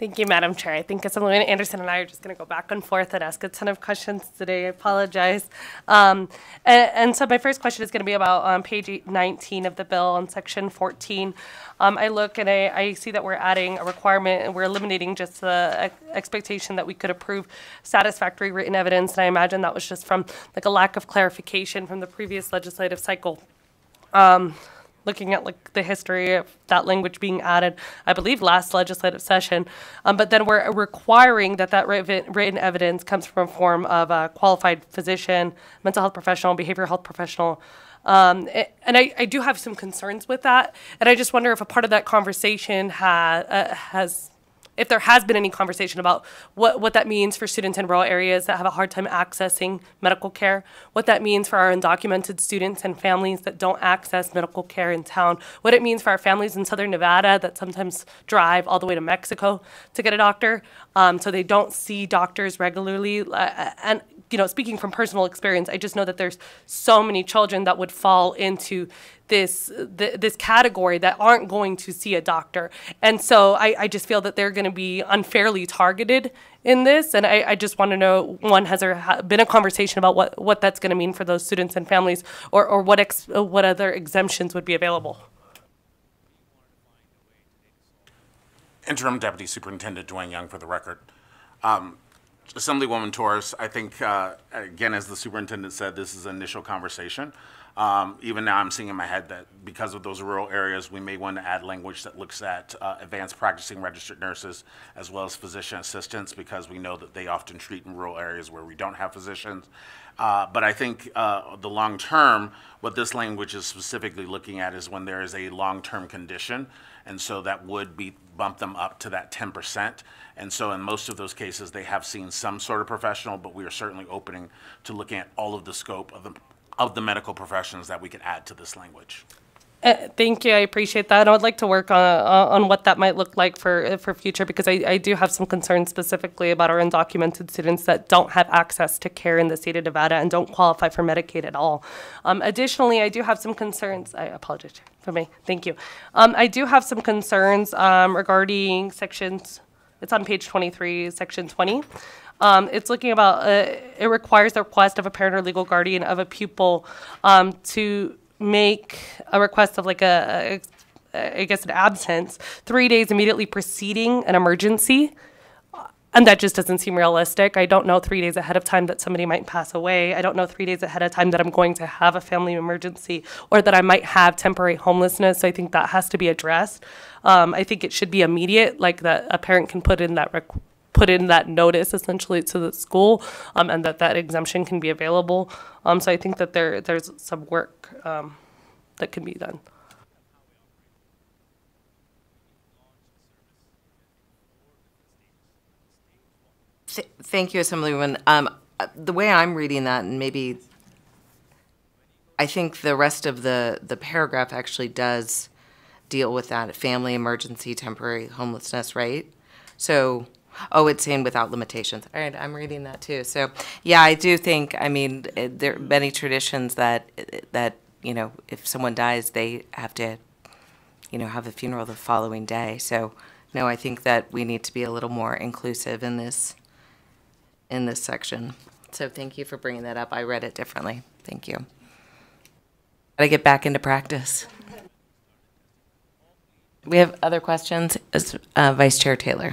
Thank you, Madam Chair. I think Assemblyman Anderson and I are just going to go back and forth and ask a ton of questions today. I apologize. Um, and, and so my first question is going to be about um, page 19 of the bill on section 14. Um, I look and I, I see that we're adding a requirement and we're eliminating just the ex- expectation that we could approve satisfactory written evidence. And I imagine that was just from like a lack of clarification from the previous legislative cycle um, looking at like the history of that language being added, I believe last legislative session. Um, but then we're requiring that that written, evidence comes from a form of a qualified physician, mental health professional, behavioral health professional. Um, and I, I do have some concerns with that. And I just wonder if a part of that conversation ha- uh, has if there has been any conversation about what, what that means for students in rural areas that have a hard time accessing medical care, what that means for our undocumented students and families that don't access medical care in town, what it means for our families in southern Nevada that sometimes drive all the way to Mexico to get a doctor, um, so they don't see doctors regularly. Uh, and you know, speaking from personal experience, I just know that there's so many children that would fall into this th- this category that aren't going to see a doctor, and so I, I just feel that they're going to be unfairly targeted in this, and I, I just want to know one has there been a conversation about what what that's going to mean for those students and families, or or what ex- what other exemptions would be available. Interim Deputy Superintendent Dwayne Young, for the record. Um, Assemblywoman Torres, I think, uh, again, as the superintendent said, this is an initial conversation. Um, even now, I'm seeing in my head that because of those rural areas, we may want to add language that looks at uh, advanced practicing registered nurses as well as physician assistants because we know that they often treat in rural areas where we don't have physicians. Uh, but I think uh, the long term, what this language is specifically looking at is when there is a long term condition. And so that would be bump them up to that 10%. And so in most of those cases, they have seen some sort of professional, but we are certainly opening to looking at all of the scope of the, of the medical professions that we could add to this language. Uh, Thank you, I appreciate that. I would like to work on, on what that might look like for, for future, because I, I do have some concerns specifically about our undocumented students that don't have access to care in the state of Nevada and don't qualify for Medicaid at all. Um, Additionally, I do have some concerns, I apologize for me, thank you. Um, I do have some concerns um, regarding sections, it's on page 23, section 20. Um, It's looking about, uh, it requires the request of a parent or legal guardian of a pupil um, to make a request of like a, a, I guess an absence, three days immediately preceding an emergency. And that just doesn't seem realistic. I don't know three days ahead of time that somebody might pass away. I don't know three days ahead of time that I'm going to have a family emergency or that I might have temporary homelessness. So I think that has to be addressed. Um, I think it should be immediate, like that a parent can put in that put in that notice essentially to the school, um, and that that exemption can be available. Um, so I think that there there's some work um, that can be done. Th- Thank you, Assemblywoman. Um, uh, The way I'm reading that, and maybe, I think the rest of the, the paragraph actually does deal with that, family emergency, temporary homelessness, right? So, oh, it's saying without limitations. All right, I'm reading that too. So, yeah, I do think, I mean, eh, there are many traditions that, that, you know, if someone dies, they have to, you know, have a funeral the following day. So, no, I think that we need to be a little more inclusive in this, in this section. So thank you for bringing that up. I read it differently. Thank you. Gotta get back into practice. We have other questions, uh, Vice Chair Taylor.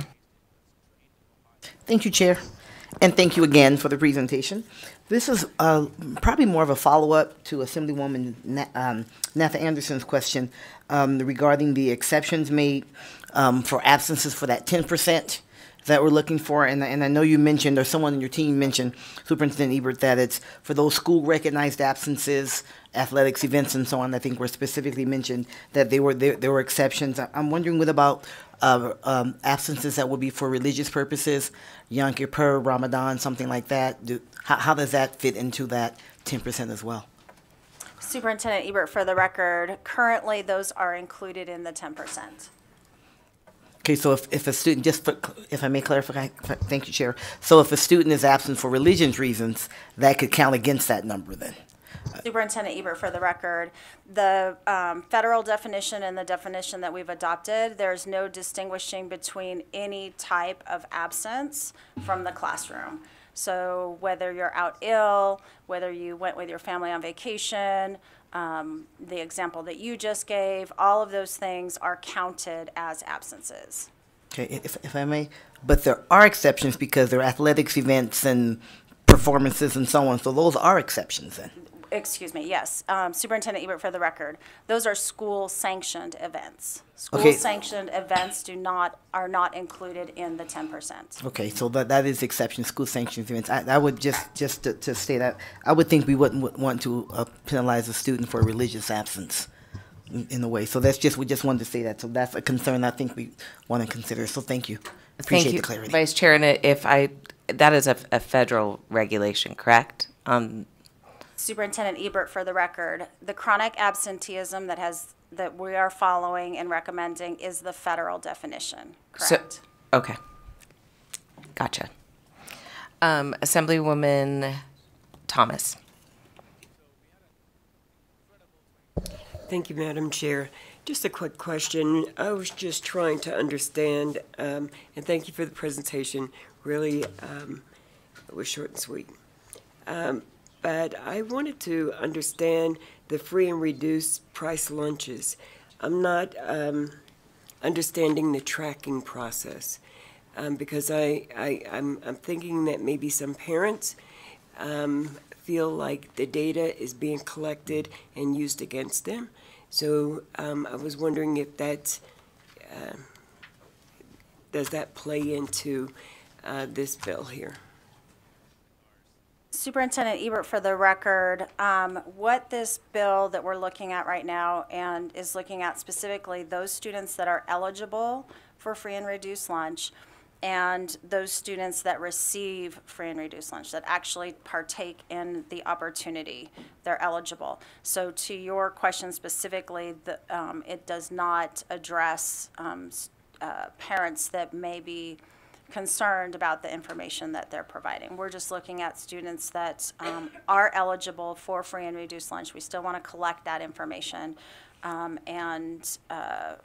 Thank you, Chair. And thank you again for the presentation. This is uh, probably more of a follow-up to Assemblywoman um, Natha Anderson's question um, regarding the exceptions made um, for absences for that 10% that we're looking for. And, and I know you mentioned, or someone in your team mentioned, Superintendent Ebert, that it's for those school-recognized absences, athletics events and so on, I think were specifically mentioned that they were, there, there were exceptions. I'm wondering what about uh, um, absences that would be for religious purposes, Yom Kippur, Ramadan, something like that? Do, how, how does that fit into that 10% as well? Superintendent Ebert, for the record, currently those are included in the 10%. Okay, so if, if a student, just for, if I may clarify, thank you, Chair. So if a student is absent for religious reasons, that could count against that number then? Superintendent Ebert, for the record, the um, federal definition and the definition that we've adopted, there's no distinguishing between any type of absence from the classroom. So whether you're out ill, whether you went with your family on vacation, um, the example that you just gave, all of those things are counted as absences. Okay, if, if I may, but there are exceptions because there are athletics events and performances and so on, so those are exceptions then? Excuse me, yes. Um, Superintendent Ebert, for the record, those are school-sanctioned events. Okay. School-sanctioned events do not, are not included in the 10%. Okay, so that, that is exception, school sanctions events. I, I would just, just to, to state that, I would think we wouldn't wa- want to uh, penalize a student for a religious absence in, in a way. So that's just, we just wanted to say that. So that's a concern I think we want to consider. So thank you. Appreciate Thank you, the clarity. Vice Chair, and if I, that is a, a federal regulation, correct? Um, Superintendent Ebert, for the record, the chronic absenteeism that has, that we are following and recommending is the federal definition, so- correct? Okay. Gotcha. Um, Assemblywoman Thomas. Thank you, Madam Chair. Just a quick question. I was just trying to understand, um, and thank you for the presentation. Really, um, it was short and sweet. Um, but I wanted to understand the free and reduced price lunches. I'm not um, understanding the tracking process um, because I, I, I'm, I'm thinking that maybe some parents um, feel like the data is being collected and used against them. So um, I was wondering if that's, um does that play into uh, this bill here? Superintendent Ebert, for the record, um, what this bill that we're looking at right now and is looking at specifically those students that are eligible for free and reduced lunch, and those students that receive free and reduced lunch, that actually partake in the opportunity, they're eligible. So to your question specifically, the, um, it does not address, um, uh, parents that may be concerned about the information that they're providing. We're just looking at students that, um, are eligible for free and reduced lunch. We still want to collect that information, um, and, uh,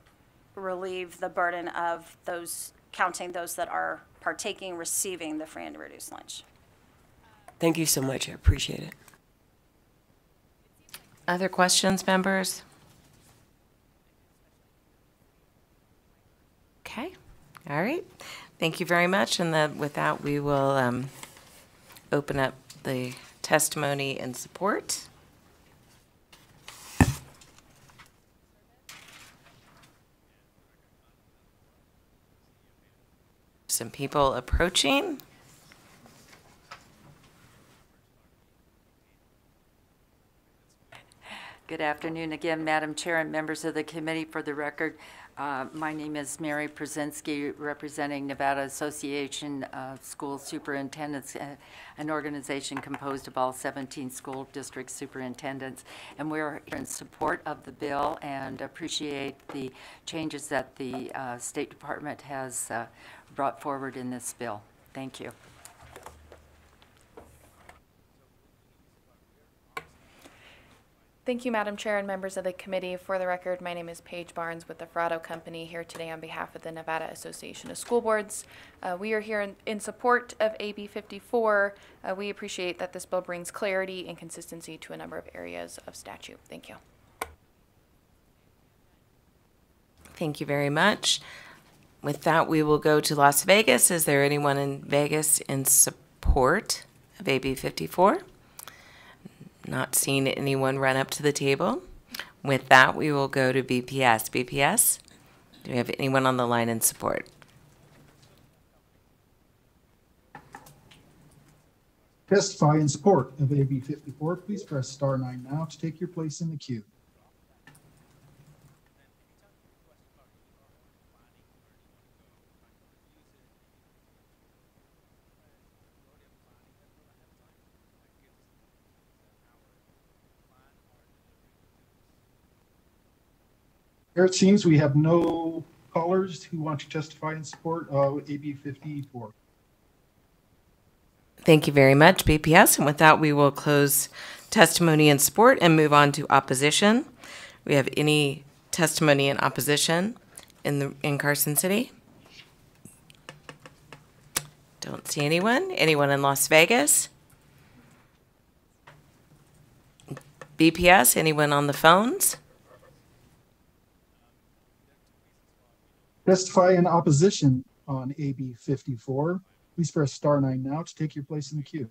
relieve the burden of those, counting those that are partaking, receiving the free and reduced lunch. Thank you so much. I appreciate it. Other questions, members? Okay, all right. Thank you very much, and with that, we will um, open up the testimony and support. Some people approaching. Good afternoon again, Madam Chair and members of the committee. For the record, uh, my name is Mary Pierczynski, representing Nevada Association of School Superintendents, uh, an organization composed of all 17 school district superintendents. And we're here in support of the bill and appreciate the changes that the uh, State Department has uh, brought forward in this bill. Thank you. Thank you, Madam Chair and members of the committee. For the record, my name is Paige Barnes with the Ferraro Company here today on behalf of the Nevada Association of School Boards. Uh, we are here in, in support of AB 54. Uh, we appreciate that this bill brings clarity and consistency to a number of areas of statute. Thank you. Thank you very much. With that, we will go to Las Vegas. Is there anyone in Vegas in support of AB 54? Not seeing anyone run up to the table. With that, we will go to BPS. BPS, do we have anyone on the line in support? Testify in support of AB 54. Please press star nine now to take your place in the queue. Here it seems we have no callers who want to testify in support of AB 54. Thank you very much, BPS. And with that, we will close testimony in support and move on to opposition. We have any testimony in opposition in the, in Carson City? Don't see anyone. Anyone in Las Vegas? BPS, anyone on the phones? Testify in opposition on AB 54. Please press star nine now to take your place in the queue.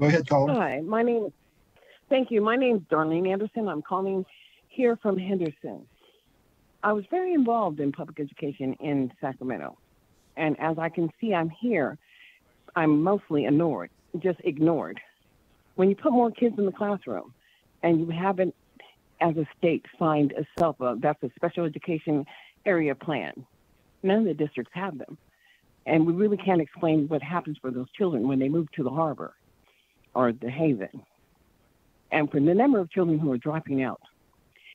Go ahead, caller. Hi, my name. Thank you. My name is Darlene Anderson. I'm calling here from Henderson. I was very involved in public education in Sacramento, and as I can see, I'm here. I'm mostly ignored, just ignored. When you put more kids in the classroom, and you haven't, as a state, signed a SELPA, uh, that's a special education area plan. None of the districts have them, and we really can't explain what happens for those children when they move to the harbor or the Haven. And for the number of children who are dropping out,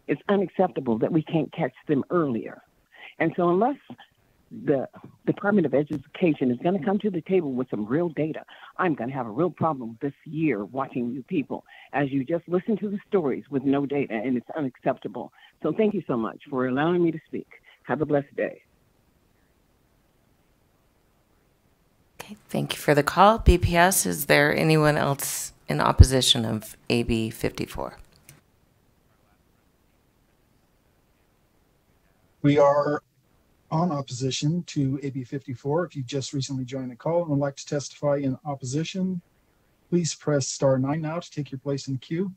it's unacceptable that we can't catch them earlier. And so, unless the Department of Education is going to come to the table with some real data, I'm going to have a real problem this year watching you people as you just listen to the stories with no data, and it's unacceptable. So, thank you so much for allowing me to speak. Have a blessed day. Okay, thank you for the call. BPS, is there anyone else in opposition of AB 54? We are on opposition to AB 54. If you've just recently joined the call and would like to testify in opposition, please press star nine now to take your place in the queue.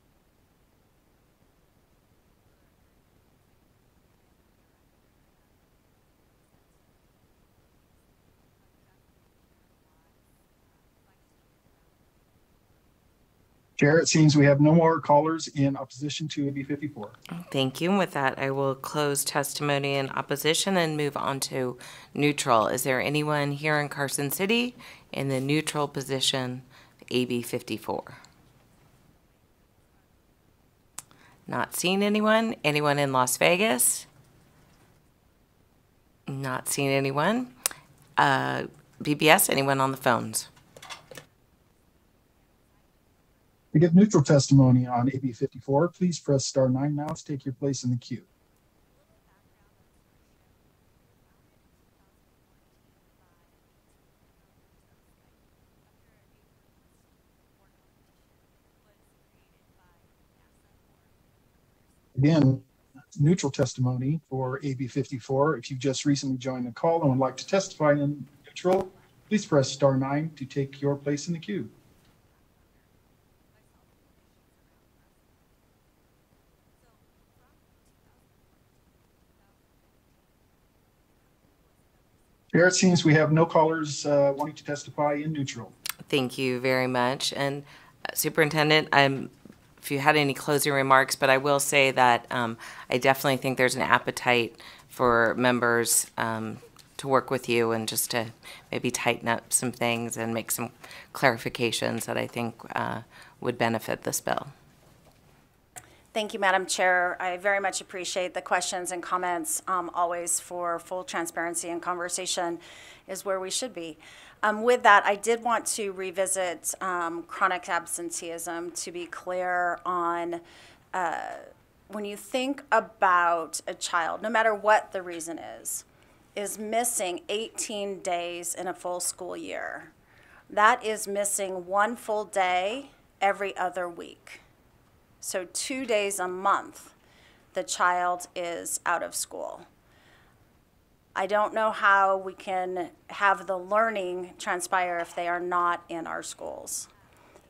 Chair, it seems we have no more callers in opposition to AB 54. Thank you. And with that, I will close testimony in opposition and move on to neutral. Is there anyone here in Carson City in the neutral position, AB 54? Not seeing anyone. Anyone in Las Vegas? Not seeing anyone. Uh, BPS, anyone on the phones? To give neutral testimony on AB 54, please press star nine now to take your place in the queue. Again, neutral testimony for AB 54. If you've just recently joined the call and would like to testify in neutral, please press star nine to take your place in the queue. Chair, it seems we have no callers uh, wanting to testify in neutral. Thank you very much. And uh, Superintendent, I'm, if you had any closing remarks, but I will say that um, I definitely think there's an appetite for members um, to work with you and just to maybe tighten up some things and make some clarifications that I think uh, would benefit this bill. Thank you, Madam Chair. I very much appreciate the questions and comments. Um, always for full transparency and conversation is where we should be. Um, with that, I did want to revisit um, chronic absenteeism to be clear on uh, when you think about a child, no matter what the reason is, is missing 18 days in a full school year. That is missing one full day every other week. So, two days a month, the child is out of school. I don't know how we can have the learning transpire if they are not in our schools.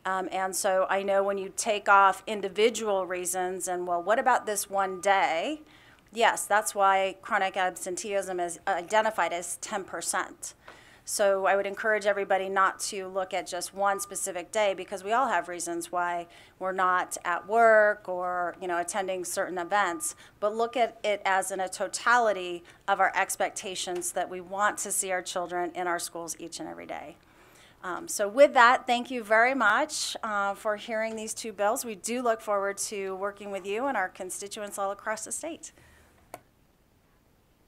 Um, and so I know when you take off individual reasons and, well, what about this one day? Yes, that's why chronic absenteeism is identified as 10%. So I would encourage everybody not to look at just one specific day because we all have reasons why we're not at work or you know attending certain events, but look at it as in a totality of our expectations that we want to see our children in our schools each and every day. Um, so with that, thank you very much uh, for hearing these two bills. We do look forward to working with you and our constituents all across the state.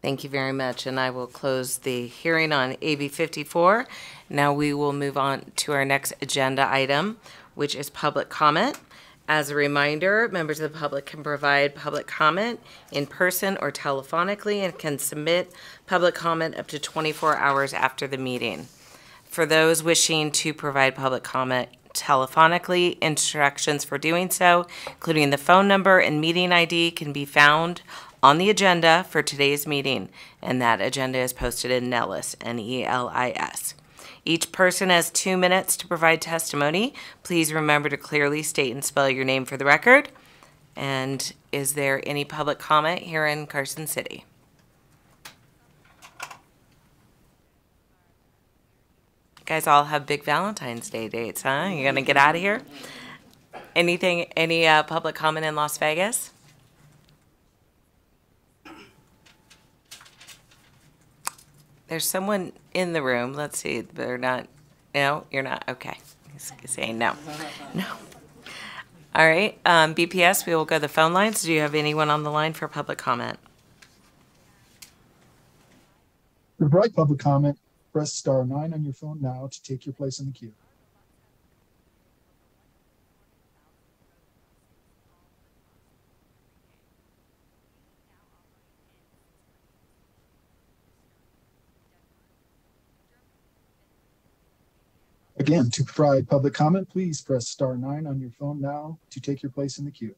Thank you very much, and I will close the hearing on AB 54. Now we will move on to our next agenda item, which is public comment. As a reminder, members of the public can provide public comment in person or telephonically and can submit public comment up to 24 hours after the meeting. For those wishing to provide public comment telephonically, instructions for doing so, including the phone number and meeting ID, can be found on the agenda for today's meeting, and that agenda is posted in NELIS, N-E-L-I-S. Each person has two minutes to provide testimony. Please remember to clearly state and spell your name for the record. And is there any public comment here in Carson City? You guys all have big Valentine's Day dates, huh? You're gonna get out of here? Anything, any uh, public comment in Las Vegas? There's someone in the room. Let's see. They're not. No, you're not. Okay. He's saying no. No. All right. Um, BPS, we will go to the phone lines. Do you have anyone on the line for public comment? To provide public comment, press star nine on your phone now to take your place in the queue. Again, to provide public comment, please press star nine on your phone now to take your place in the queue.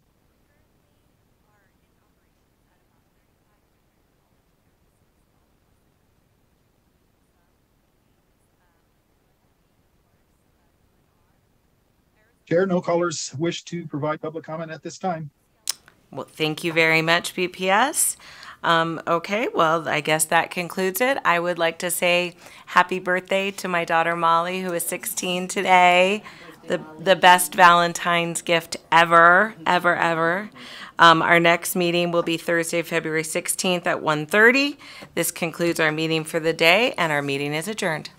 Chair, no callers wish to provide public comment at this time. Well, thank you very much, BPS. Um, okay, well, I guess that concludes it. I would like to say happy birthday to my daughter Molly, who is 16 today. the, the best Valentine's gift ever, ever, ever. Um, our next meeting will be Thursday, February 16th at 1:30. This concludes our meeting for the day, and our meeting is adjourned.